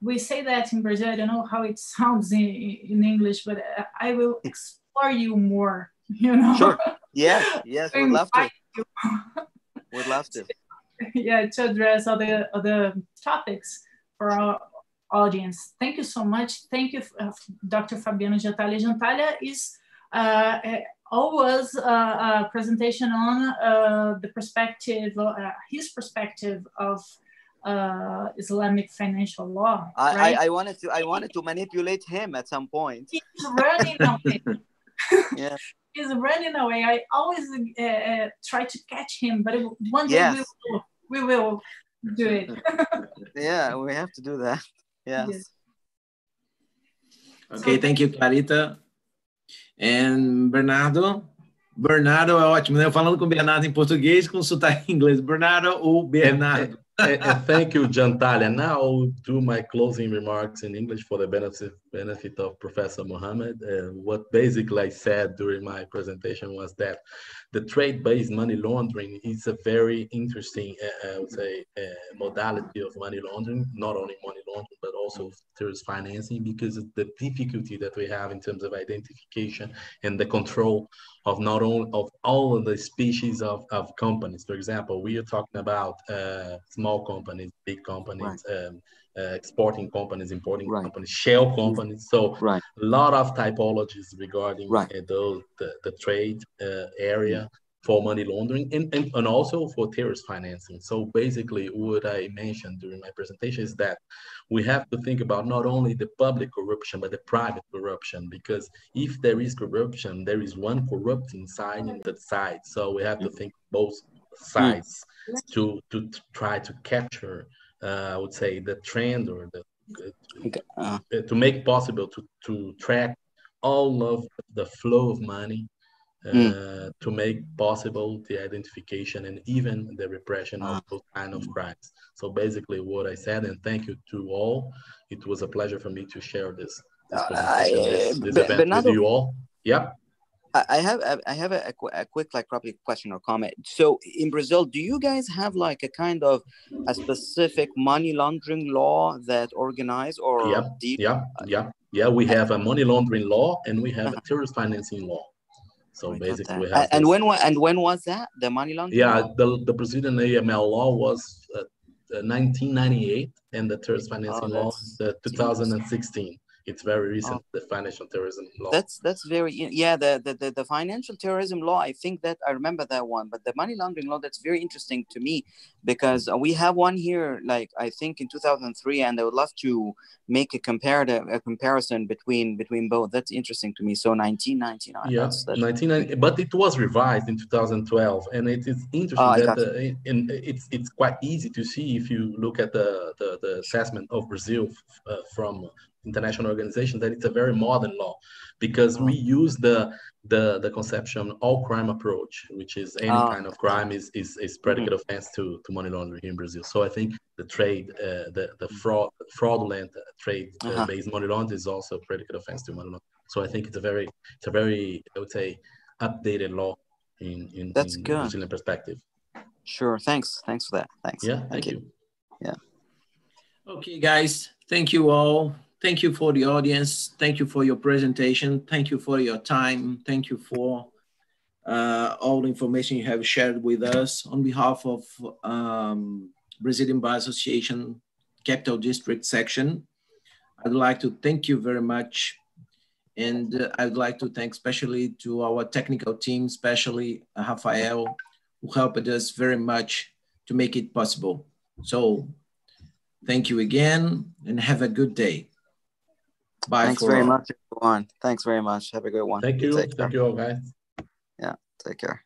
we say that in Brazil, I don't know how it sounds in, in English, but I will explore you more, you know? Sure. Yes, yes, we'd love to. we'd love to. Yeah, to address other, other topics for our audience. Thank you so much. Thank you, uh, Dr. Fabiano Jantalia. Jantalia is uh, always a, a, presentation on uh, the perspective, uh, his perspective of uh, Islamic financial law. I, right? I, I, wanted to I wanted to manipulate him at some point. He's running away. yeah. He's running away. I always uh, uh, try to catch him, but one day yes. we, will, we will do it. yeah, we have to do that. Yes. yes. Okay, thank you, Clarita. And Bernardo? Bernardo é ótimo, né? Eu falando com o Bernardo em português com sotaque em inglês. Bernardo ou Bernardo? and, and thank you, Jantalia. Now I'll do my closing remarks in English for the benefit, benefit of Professor Mohammed. Uh, what basically I said during my presentation was that the trade-based money laundering is a very interesting, uh, I would say, uh, modality of money laundering, not only money laundering, but also terrorist financing because of the difficulty that we have in terms of identification and the control of not only of all of the species of, of companies. For example, we are talking about uh, small companies, big companies, right. um, uh, exporting companies, importing right. companies, shell companies. So right. a lot of typologies regarding right. uh, those, the, the trade uh, area for money laundering and, and, and also for terrorist financing. So basically what I mentioned during my presentation is that we have to think about not only the public corruption, but the private corruption, because if there is corruption, there is one corrupting side in that side. So we have to think both sides to, to, to try to capture, I would say, the trend or the, uh, to make possible to, to track all of the flow of money Mm. uh, to make possible the identification and even the repression of ah. those kind of crimes. So basically what I said, and thank you to all. It was a pleasure for me to share this, this, uh, this, this event Bernardo, with you all. Yeah. I have I have a, a, quick like probably question or comment. So in Brazil, do you guys have like a kind of a specific money laundering law that organize or yeah yeah yeah yeah we have a money laundering law and we have a uh-huh. terrorist financing law. So oh, basically, we have. And this. when and when was that the money laundering? Yeah, the the Brazilian AML law was uh, 1998, and the terrorist financing oh, law uh, 2016 it's very recent oh. the financial terrorism law. That's that's very yeah the, the, the the financial terrorism law i think that i remember that one but the money laundering law that's very interesting to me because we have one here like i think in 2003 and i would love to make a comparative a comparison between between both. That's interesting to me. So 1999 yeah that's, that's 1990 but it was revised in 2012 and it is interesting oh, that uh, in, it's it's quite easy to see if you look at the the, the assessment of brazil uh, from international organization that it's a very modern law because we mm-hmm. use the the the conception all crime approach which is any ah. kind of crime is is, is predicate mm-hmm. offense to, to money laundering in brazil. So i think the trade uh, the the fraud fraudulent trade uh, uh-huh. based money laundering is also predicate offense to money laundering. So i think it's a very it's a very i would say updated law in in, that's in good. Brazilian perspective. Sure. Thanks. Thanks for that. Thanks. Yeah thank, thank you. you. Yeah. Okay guys. Thank you all Thank you for the audience. Thank you for your presentation. Thank you for your time. Thank you for uh, all the information you have shared with us. On behalf of um, Brazilian Bar Association Capital District section, I'd like to thank you very much. And uh, I'd like to thank especially to our technical team, especially Rafael, who helped us very much to make it possible. So thank you again and have a good day. Bye. Thanks very all. much, everyone. Thanks very much. Have a good one. Thank you. Thank you all, guys. Yeah. Take care.